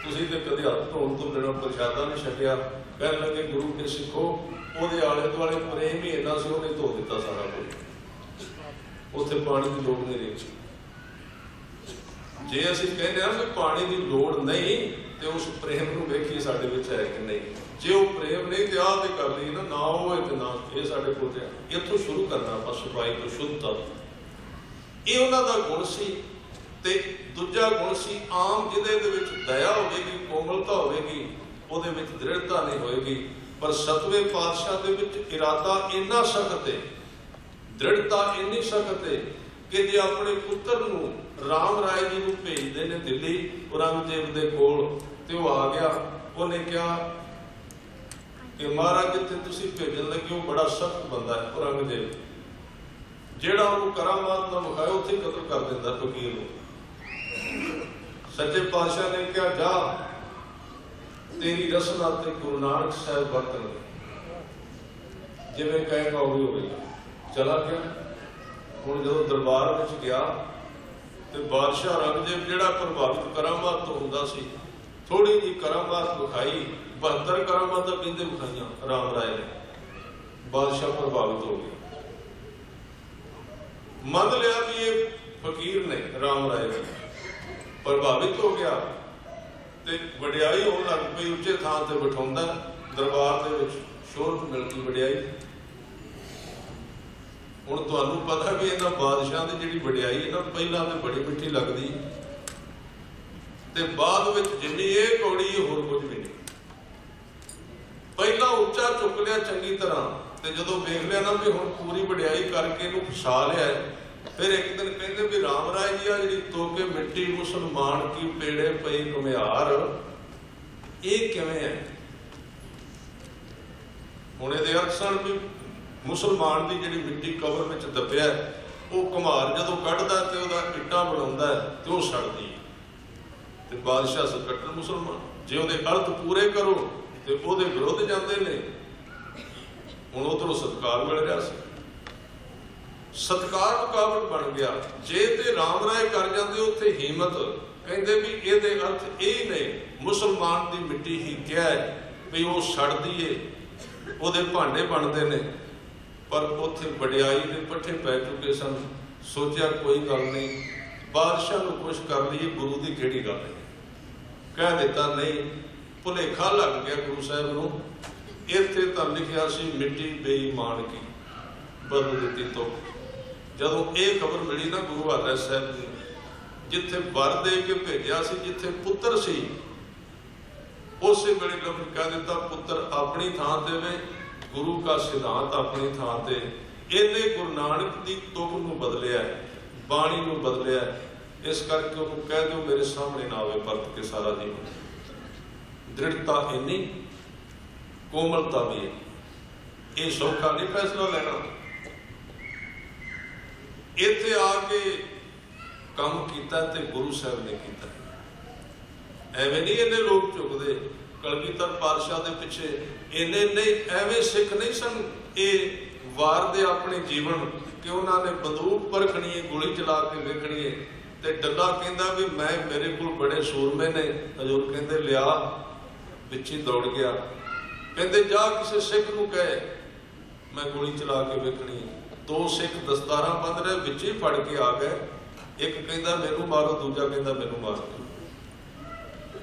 ਤੁਸੀਂ ਤੇ ਕਦੇ ਹੱਥ ਧੋਣ ਤੋਂ ਬਿਨਾਂ ਪ੍ਰਸ਼ਾਦਾ ਨਹੀਂ ਛਕਿਆ। ਕਹਿਣ ਲੱਗੇ, ਗੁਰੂ ਕੇ ਸਿੱਖੋ, ਉਹਦੇ ਆਲੇ ਦੁਆਲੇ ਪ੍ਰੇਮ ਹੀ ਇੰਨਾ ਸੀ, ਉਹਨੇ ਧੋ ਦਿੱਤਾ ਸਾਰਾ ਕੁਝ। ਉੱਥੇ ਪਾਣੀ ਦੀ ਲੋੜ ਨਹੀਂ ਰਹੀ। ਜੇ ਅਸੀਂ ਕਹਿੰਦੇ ਹਾਂ ਕਿ ਪਾਣੀ ਦੀ ਲੋੜ ਨਹੀਂ, ਤੇ ਉਸ ਪ੍ਰੇਮ ਨੂੰ ਵੇਖੀ ਸਾਡੇ ਵਿੱਚ ਹੈ ਕਿ ਨਹੀਂ। ਜੇ ਉਹ ਪ੍ਰੇਮ ਨਹੀਂ ਤੇ ਆਹ ਤੇ ਕਰ ਲਈ ਨਾ ਨਾ ਹੋਵੇ ਤੇ ਨਾ ਇਹ ਸਾਡੇ ਕੋਲ ਤੇ ਇੱਥੋਂ ਸ਼ੁਰੂ ਕਰਨਾ ਆਪਾਂ ਸਫ਼ਾਈ ਤੋਂ ਸ਼ੁੱਧਤਾ ਇਹ ਉਹਨਾਂ ਦਾ ਗੁਣ ਸੀ ਤੇ ਦੂਜਾ ਗੁਣ ਸੀ, ਆਮ ਜਿਹਦੇ ਦੇ ਵਿੱਚ ਦਇਆ ਹੋਵੇਗੀ, ਕੋਮਲਤਾ ਹੋਵੇਗੀ, ਉਹਦੇ ਵਿੱਚ ਦ੍ਰਿੜਤਾ ਨਹੀਂ ਹੋਏਗੀ। ਪਰ ਸਤਵੇਂ ਪਾਤਸ਼ਾਹ ਦੇ ਵਿੱਚ ਇਰਾਦਾ ਇੰਨਾ ਸਖਤ ਹੈ ਦ੍ਰਿੜਤਾ ਇੰਨੀ ਸਖਤ ਹੈ ਕਿ ਜੇ ਆਪਣੇ ਪੁੱਤਰ ਨੂੰ ਰਾਮ ਰਾਏ ਜੀ ਨੂੰ ਭੇਜਦੇ ਨੇ ਦਿੱਲੀ, ਔਰੰਗਜ਼ੇਬ ਦੇ ਕੋਲ, ਤੇ ਉਹ ਆ ਗਿਆ। ਉਹਨੇ ਕਿਹਾ ਕਿ ਮਹਾਰਾਜ, ਜਿੱਥੇ ਤੁਸੀਂ ਭੇਜਣ ਲੱਗੇ ਉਹ ਬੜਾ ਸਖਤ ਬੰਦਾ ਹੈ, ਔਰੰਗਜ਼ੇਬ। ਜਿਹੜਾ ਉਹਨੂੰ ਕਰਾਮਾਤ ਨਾ ਵਿਖਾਏ ਉੱਥੇ ਕਤਲ ਕਰ ਦਿੰਦਾ ਫਕੀਰ ਨੂੰ। ਸੱਚੇ ਪਾਤਸ਼ਾਹ ਨੇ ਕਿਹਾ, ਜਾ, ਤੇਰੀ ਰਸਨਾ ਤੇ ਗੁਰੂ ਨਾਨਕ ਸਾਹਿਬ ਵਰਤਣ ਜਿਵੇਂ ਕਹੇਗਾ, ਉਹ ਹੋਵੇ। ਚਲਾ ਗਿਆ। ਹੁਣ ਜਦੋਂ ਦਰਬਾਰ ਵਿੱਚ ਗਿਆ, ਤੇ ਬਾਦਸ਼ਾਹ ਰੰਗਜੇਬ ਜਿਹੜਾ ਪ੍ਰਭਾਵਿਤ ਕਰਾਮਾਤ ਤੋਂ ਹੁੰਦਾ ਸੀ ਥੋੜੀ ਜੀ ਕਰਾਮਾਤ ਵਿਖਾਈ 72 ਕਰਾਮਾਤਾਂ ਕਹਿੰਦੇ ਵਿਖਾਈਆਂ, ਰਾਮ ਰਾਏ ਨੇ। ਬਾਦਸ਼ਾਹ ਪ੍ਰਭਾਵਿਤ ਹੋ ਗਿਆ ਮੰਨ ਲਿਆ ਵੀ ਇਹ ਫਕੀਰ ਨੇ, ਰਾਮ ਰਾਏ ਜੀ ਪ੍ਰਭਾਵਿਤ ਹੋ ਗਿਆ ਤੇ ਵਡਿਆਈ ਹੋਣ ਲੱਗ ਪਈ, ਉੱਚੇ ਥਾਂ ਤੇ ਬਿਠਾਉਂਦਾ, ਦਰਬਾਰ ਦੇ ਵਿੱਚ ਸ਼ੋਹਰਤ ਮਿਲ ਗਈ ਵਡਿਆਈ। ਹੁਣ ਤੁਹਾਨੂੰ ਪਤਾ ਵੀ ਇਹਨਾਂ ਬਾਦਸ਼ਾਹ ਦੀ ਜਿਹੜੀ ਵਡਿਆਈ ਇਹਨਾਂ ਨੂੰ, ਪਹਿਲਾਂ ਤੇ ਬੜੀ ਮਿੱਠੀ ਲੱਗਦੀ। ਤੇ ਬਾਅਦ ਵਿੱਚ ਜਿੰਨੀ ਇਹ ਕੌੜੀ, ਹੋਰ ਕੁਝ ਵੀ ਨਹੀਂ। ਪਹਿਲਾਂ ਉੱਚਾ ਚੁੱਕ ਲਿਆ ਚੰਗੀ ਤਰ੍ਹਾਂ ਤੇ ਜਦੋਂ ਵੇਖ ਲਿਆ ਨਾ ਵੀ ਹੁਣ ਪੂਰੀ ਵਡਿਆਈ ਕਰਕੇ ਇਹਨੂੰ ਫਸਾ ਲਿਆ ਫਿਰ ਇੱਕ ਦਿਨ ਕਹਿੰਦੇ ਵੀ ਰਾਮ ਰਾਏ ਜੀ ਆ ਜਿਹੜੀ ਤੋਕੇ ਮਿੱਟੀ, ਮੁਸਲਮਾਨ ਕੀ ਪੇੜੇ ਪਈ ਘੁਮਿਆਰ, ਇਹ ਕਿਵੇਂ ਹੈ? ਹੁਣ ਇਹਦੇ ਅਰਥ ਸਨ ਵੀ ਮੁਸਲਮਾਨ ਦੀ ਜਿਹੜੀ ਮਿੱਟੀ ਕਬਰ ਵਿੱਚ ਦੱਬਿਆ, ਉਹ ਕੁਮਾਰ ਜਦੋਂ ਕੱਢਦਾ ਤੇ ਉਹਦਾ ਇੱਟਾਂ ਬਣਾਉਂਦਾ ਤੇ ਉਹ ਸੜਦੀ ਤੇ ਬਾਦਸ਼ਾਹ ਸਕੱਟਰ ਮੁਸਲਮਾਨ। ਜੇ ਉਹਦੇ ਅਰਥ ਪੂਰੇ ਕਰੋ, ਤੇ ਉਹਦੇ ਵਿਰੁੱਧ ਜਾਂਦੇ ਨੇ। ਹੁਣ ਉਧਰੋਂ ਸਤਕਾਰ ਮਿਲ ਰਿਹਾ ਸੀ। ਸਤਕਾਰ ਮੁਕਾਬਲ ਬਣ ਗਿਆ। ਜੇ ਤੇ ਰਾਮ ਰਾਏ ਕਰ ਜਾਂਦੇ, ਉੱਥੇ ਹਿੰਮਤ। ਕਹਿੰਦੇ ਵੀ ਇਹਦੇ ਅਰਥ ਇਹ ਨੇ, ਮੁਸਲਮਾਨ ਦੀ ਮਿੱਟੀ ਹੀ ਕਿਹਾ ਵੀ ਉਹ ਸੜਦੀ ਏ ਉਹਦੇ ਭਾਂਡੇ ਬਣਦੇ ਨੇ। ਪਰ ਉੱਥੇ ਵਡਿਆਈ ਦੇ ਪੱਠੇ ਪੈ ਚੁੱਕੇ ਸਨ। ਸੋਚਿਆ ਕੋਈ ਗੱਲ ਨਹੀਂ ਬਾਦਸ਼ਾਹ ਨੂੰ ਖੁਸ਼ ਕਰ ਲਈਏ ਗੁਰੂ ਦੀ ਕਿਹੜੀ ਗੱਲ ਹੈ। ਕਹਿ ਦਿੱਤਾ, ਨਹੀਂ, ਭੁਲੇਖਾ ਲੱਗ ਗਿਆ ਗੁਰੂ ਸਾਹਿਬ ਨੂੰ। ਇੱਥੇ ਤਾਂ ਲਿਖਿਆ ਸੀ ਮਿੱਟੀ ਬੇਈਮਾਨ ਕੀ, ਬਦਲ ਦਿੱਤੀ ਤੋਂ ਜਦੋਂ ਇਹ ਖਬਰ ਮਿਲੀ ਨਾ ਗੁਰੂ ਹਰਿ ਸਾਹਿਬ ਜੀ ਜਿੱਥੇ ਵਰ ਦੇ ਕੇ ਭੇਜਿਆ ਸੀ, ਜਿੱਥੇ ਪੁੱਤਰ ਸੀ, ਉਸੇ ਵੇਲੇ ਲਫ਼ਜ਼ ਕਹਿ ਦਿੱਤਾ, ਪੁੱਤਰ ਆਪਣੀ ਥਾਂ ਤੇ ਵੇ, ਗੁਰੂ ਦਾ ਸਿਧਾਂਤ ਆਪਣੀ ਥਾਂ ਤੇ। ਇਹਨੇ ਗੁਰੂ ਨਾਨਕ ਦੀ ਤੁਕ ਨੂੰ ਬਦਲਿਆ ਬਾਣੀ ਨੂੰ ਬਦਲਿਆ ਇਸ ਕਰਕੇ ਉਹਨੂੰ ਕਹਿ ਦਿਓ, ਮੇਰੇ ਸਾਹਮਣੇ ਨਾ ਆਵੇ ਪਰਤ ਕੇ ਸਾਰਾ ਜੀਵਨ। ਦ੍ਰਿੜਤਾ ਇੰਨੀ, ਕੋਮਲਤਾ ਵੀ ਇਹ ਸੌਖਾ ਨਹੀਂ ਫੈਸਲਾ ਲੈਣਾ। ਇੱਥੇ ਆ ਕੇ ਕੰਮ ਕੀਤਾ ਤੇ ਗੁਰੂ ਸਾਹਿਬ ਨੇ ਕੀਤਾ। ਐਵੇਂ ਨਹੀਂ ਇਹਨੇ ਲੋਕ ਝੁਕਦੇ। ਕਲਗੀਧਰ ਪਾਤਸ਼ਾਹ ਦੇ ਪਿੱਛੇ ਇਹਨੇ ਨਹੀਂ, ਐਵੇਂ ਸਿੱਖ ਨਹੀਂ ਸਨ। ਇਹ ਵਾਰ ਦੇ ਆਪਣੇ ਜੀਵਨ ਕਿ ਉਹਨਾਂ ਨੇ ਬੰਦੂਕ ਪਰਖਣੀ ਗੋਲੀ ਚਲਾ ਕੇ ਵੇਖਣੀ ਹੈ ਤੇ ਡੱਲਾ ਕਹਿੰਦਾ ਵੀ ਮੈਂ, ਮੇਰੇ ਕੋਲ ਬੜੇ ਸੂਰਮੇ ਨੇ। ਹਜ਼ੂਰ ਕਹਿੰਦੇ, ਲਿਆ, ਵਿੱਚ ਹੀ ਦੌੜ ਗਿਆ। ਕਹਿੰਦੇ, ਜਾ ਕਿਸੇ ਸਿੱਖ ਨੂੰ ਕਹੇ, ਮੈਂ ਗੋਲੀ ਚਲਾ ਕੇ ਵੇਖਣੀ ਦੋ ਸਿੱਖ ਦਸਤਾਰਾਂ ਬੰਦ ਰਹੇ, ਵਿੱਚ ਹੀ ਫੜ ਕੇ ਆ ਗਏ। ਇੱਕ ਕਹਿੰਦਾ, ਮੈਨੂੰ ਮਾਰੋ, ਦੂਜਾ ਕਹਿੰਦਾ, ਮੈਨੂੰ ਮਾਰ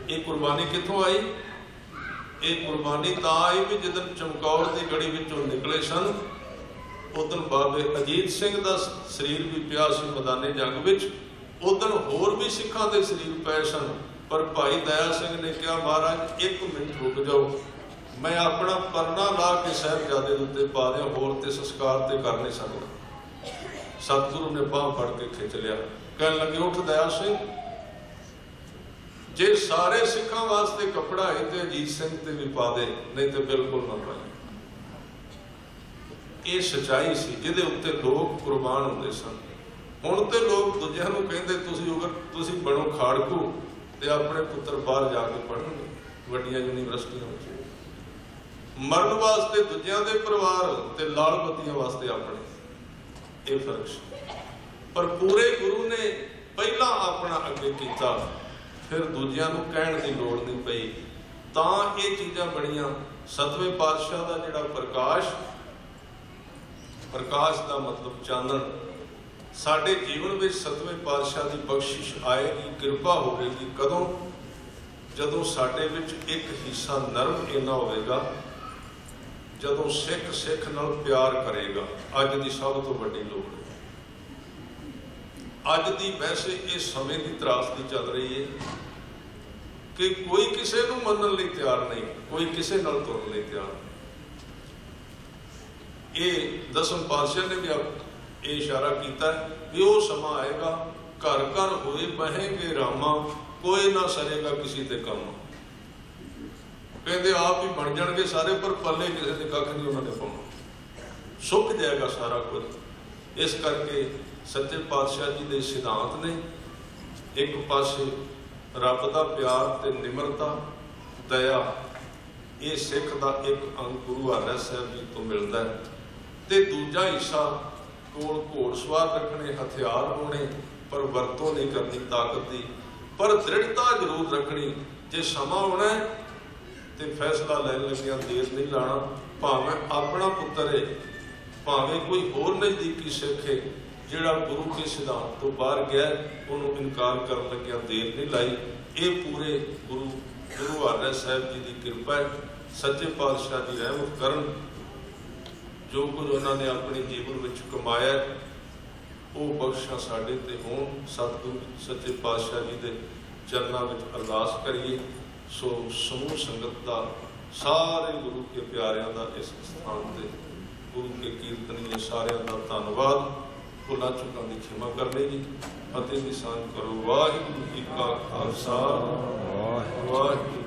ਇਹ ਕੁਰਬਾਨੀ ਕਿੱਥੋਂ ਆਈ? ਇਹ ਕੁਰਬਾਨੀ ਤਾਂ ਆਈ ਵੀ ਜਦੋਂ ਚਮਕੌਰ ਦੀ ਗੜੀ ਵਿੱਚੋਂ ਨਿਕਲੇ ਸਨ। ਉਦੋਂ ਬਾਬੇ ਅਜੀਤ ਸਿੰਘ ਦਾ ਸਰੀਰ ਵੀ ਪਿਆ ਸੀ ਮੈਦਾਨੇ ਜੰਗ ਵਿੱਚ। ਉਦੋਂ ਹੋਰ ਵੀ ਸਿੱਖਾਂ ਦੇ ਸਰੀਰ ਪਏ ਸਨ, ਪਰ ਭਾਈ ਦਇਆ ਸਿੰਘ ਨੇ ਕਿਹਾ, ਮਹਾਰਾਜ, ਇੱਕ ਮਿੰਟ ਰੁਕ ਜਾਓ। ਮੈਂ ਆਪਣਾ ਪਰਨਾ ਲਾ ਕੇ ਸਾਹਿਬਜ਼ਾਦੇ ਦੇ ਉੱਤੇ ਪਾ ਦਿਆਂ, ਹੋਰ ਤੇ ਸੰਸਕਾਰ ਤੇ ਕਰ ਨਹੀਂ ਸਕਦਾ। ਸਤਿਗੁਰੂ ਨੇ ਬਾਹ ਫੜ ਕੇ ਖਿੱਚ ਲਿਆ। ਕਹਿਣ ਲੱਗੇ, ਉੱਠ ਦਇਆ ਸਿੰਘ। ਜੇ ਸਾਰੇ ਸਿੱਖਾਂ ਵਾਸਤੇ ਕੱਪੜਾ ਹੈ ਤੇ ਅਜੀਤ ਸਿੰਘ ਤੇ ਵੀ ਪਾ ਦੇ, ਨਹੀਂ ਤੇ ਬਿਲਕੁਲ ਨਾ ਪਾਏ ਇਹ ਸਚਾਈ ਸੀ, ਜਿਹਦੇ ਉੱਤੇ ਲੋਕ ਕੁਰਬਾਨ ਹੁੰਦੇ ਸਨ। ਹੁਣ ਤੇ ਲੋਕ ਦੂਜਿਆਂ ਨੂੰ ਕਹਿੰਦੇ, ਤੁਸੀਂ ਅਗਰ ਤੁਸੀਂ ਬਣੋ ਖਾੜਕੂ ਤੇ ਆਪਣੇ ਪੁੱਤਰ ਬਾਹਰ ਜਾ ਕੇ ਪੜ੍ਹਨਗੇ। ਵੱਡੀਆਂ ਯੂਨੀਵਰਸਿਟੀਆਂ ਵਿੱਚ। ਮਰਨ ਵਾਸਤੇ ਦੂਜਿਆਂ ਦੇ ਪਰਿਵਾਰ ਤੇ ਲਾਲ ਵਾਸਤੇ ਆਪਣੇ। ਇਹ ਫ਼ਰਕ ਸੀ। ਪਰ ਪੂਰੇ ਗੁਰੂ ਨੇ ਪਹਿਲਾਂ ਆਪਣਾ ਅੱਗੇ ਕੀਤਾ। ਫਿਰ ਦੂਜਿਆਂ ਨੂੰ ਕਹਿਣ ਦੀ ਲੋੜ ਨਹੀਂ ਪਈ। ਤਾਂ ਇਹ ਚੀਜ਼ਾਂ ਬਣੀਆਂ। ਸਤਵੇਂ ਪਾਤਸ਼ਾਹ ਦਾ ਜਿਹੜਾ ਪ੍ਰਕਾਸ਼ ਪ੍ਰਕਾਸ਼ ਦਾ ਮਤਲਬ ਚਾਨਣ। ਸਾਡੇ ਜੀਵਨ ਵਿੱਚ ਸਤਵੇਂ ਪਾਤਸ਼ਾਹ ਦੀ ਬਖਸ਼ਿਸ਼ ਆਏਗੀ ਕਿਰਪਾ ਹੋਵੇਗੀ ਕਦੋਂ? ਜਦੋਂ ਸਾਡੇ ਵਿੱਚ ਇੱਕ ਹਿੱਸਾ ਨਰਮ ਇੰਨਾ ਹੋਵੇਗਾ, ਜਦੋਂ ਸਿੱਖ ਸਿੱਖ ਨਾਲ ਪਿਆਰ ਕਰੇਗਾ। ਅੱਜ ਦੀ ਸਭ ਤੋਂ ਵੱਡੀ ਲੋੜ ਅੱਜ ਦੀ ਵੈਸੇ ਇਹ ਸਮੇਂ ਦੀ ਤਰਾਸਦੀ ਚੱਲ ਰਹੀ ਹੈ ਕਿ ਕੋਈ ਕਿਸੇ ਨੂੰ ਮੰਨਣ ਲਈ ਤਿਆਰ ਨਹੀਂ, ਕੋਈ ਕਿਸੇ ਨਾਲ ਤੁਰਨ ਲਈ ਤਿਆਰ ਨਹੀਂ ਇਹ ਦਸਮ ਪਾਤਸ਼ਾਹ ਨੇ ਵੀ ਇਹ ਇਸ਼ਾਰਾ ਕੀਤਾ ਵੀ ਉਹ ਸਮਾਂ ਆਏਗਾ, ਘਰ ਘਰ ਹੋਏ ਬਹਿਗੇ ਰਾਮਾ, ਕੋਈ ਨਾ ਸਰੇਗਾ ਕਿਸੇ ਤੇ ਕੰਮ। ਕਹਿੰਦੇ ਆਪ ਹੀ ਬਣ ਜਾਣਗੇ ਸਾਰੇ, ਪਰ ਪੱਲੇ ਕਿਸੇ ਦੇ ਕੱਖ ਨਹੀਂ ਉਹਨਾਂ ਨੇ ਪਾਉਣਾ। ਸੁੱਕ ਜਾਏਗਾ ਸਾਰਾ ਕੁਝ। ਇਸ ਕਰਕੇ ਸੱਚੇ ਪਾਤਸ਼ਾਹ ਜੀ ਦੇ ਸਿਧਾਂਤ ਨੇ, ਇੱਕ ਪਾਸੇ ਰੱਬ ਦਾ ਪਿਆਰ ਤੇ ਨਿਮਰਤਾ, ਦਇਆ, ਇਹ ਸਿੱਖ ਦਾ ਇੱਕ ਅੰਗ ਗੁਰੂ ਹਰਿ ਸਾਹਿਬ ਜੀ ਤੋਂ ਮਿਲਦਾ ਹੈ। ਤੇ ਦੂਜਾ ਹਿੱਸਾ ਕੋਲ ਘੋੜਸਵਾਰ ਰੱਖਣੇ, ਹਥਿਆਰ ਹੋਣੇ, ਪਰ ਵਰਤੋਂ ਨਹੀਂ ਕਰਨੀ, ਤਾਕਤ ਦੀ। ਪਰ ਦ੍ਰਿੜਤਾ ਜ਼ਰੂਰ ਰੱਖਣੀ। ਜੇ ਸਮਾਂ ਆਉਣਾ ਤੇ ਫੈਸਲਾ ਲੈਣ ਲੱਗਿਆਂ ਦੇਰ ਨਹੀਂ ਲਾਣਾ। ਭਾਵੇਂ ਆਪਣਾ ਪੁੱਤਰ ਹੈ ਭਾਵੇਂ ਕੋਈ ਹੋਰ ਨਜ਼ਦੀਕੀ ਸਿੱਖ ਹੈ ਜਿਹੜਾ ਗੁਰੂ ਕੇ ਸਿਧਾਂਤ ਤੋਂ ਬਾਹਰ ਗਿਆ, ਉਹਨੂੰ ਇਨਕਾਰ ਕਰਨ ਲੱਗਿਆਂ ਦੇਰ ਨਹੀਂ ਲਾਈ। ਇਹ ਪੂਰੇ ਗੁਰੂ ਗੁਰੂ ਹਰਿ ਸਾਹਿਬ ਜੀ ਦੀ ਕਿਰਪਾ ਹੈ। ਸੱਚੇ ਪਾਤਸ਼ਾਹ ਦੀ ਰਹਿਮਤ ਕਰਨ ਜੋ ਕੁਝ ਉਹਨਾਂ ਨੇ ਆਪਣੇ ਜੀਵਨ ਵਿੱਚ ਕਮਾਇਆ ਉਹ ਬਖਸ਼ਾਂ ਸਾਡੇ ਤੇ ਹੋਣ। ਸਤਿਗੁਰੂ ਸੱਚੇ ਪਾਤਸ਼ਾਹ ਜੀ ਦੇ ਚਰਨਾਂ ਵਿੱਚ ਅਰਦਾਸ ਕਰੀਏ। ਸੋ ਸਮੂਹ ਸੰਗਤ ਦਾ ਸਾਰੇ ਗੁਰੂ ਕੇ ਪਿਆਰਿਆਂ ਦਾ ਇਸ ਸਥਾਨ ਤੇ ਗੁਰੂ ਕੇ ਕੀਰਤਨੀਏ ਸਾਰਿਆਂ ਦਾ ਧੰਨਵਾਦ। ਭੁੱਲਾਂ ਚੁੱਕਾਂ ਦੀ ਖਿਮਾ ਕਰਨੀ ਜੀ। ਫਤਿਹ ਦੀ ਸਾਂਝ ਕਰੋ। ਵਾਹਿਗੁਰੂ ਜੀ ਕਾ ਖਾਲਸਾ। ਵਾਹਿਗੁਰੂ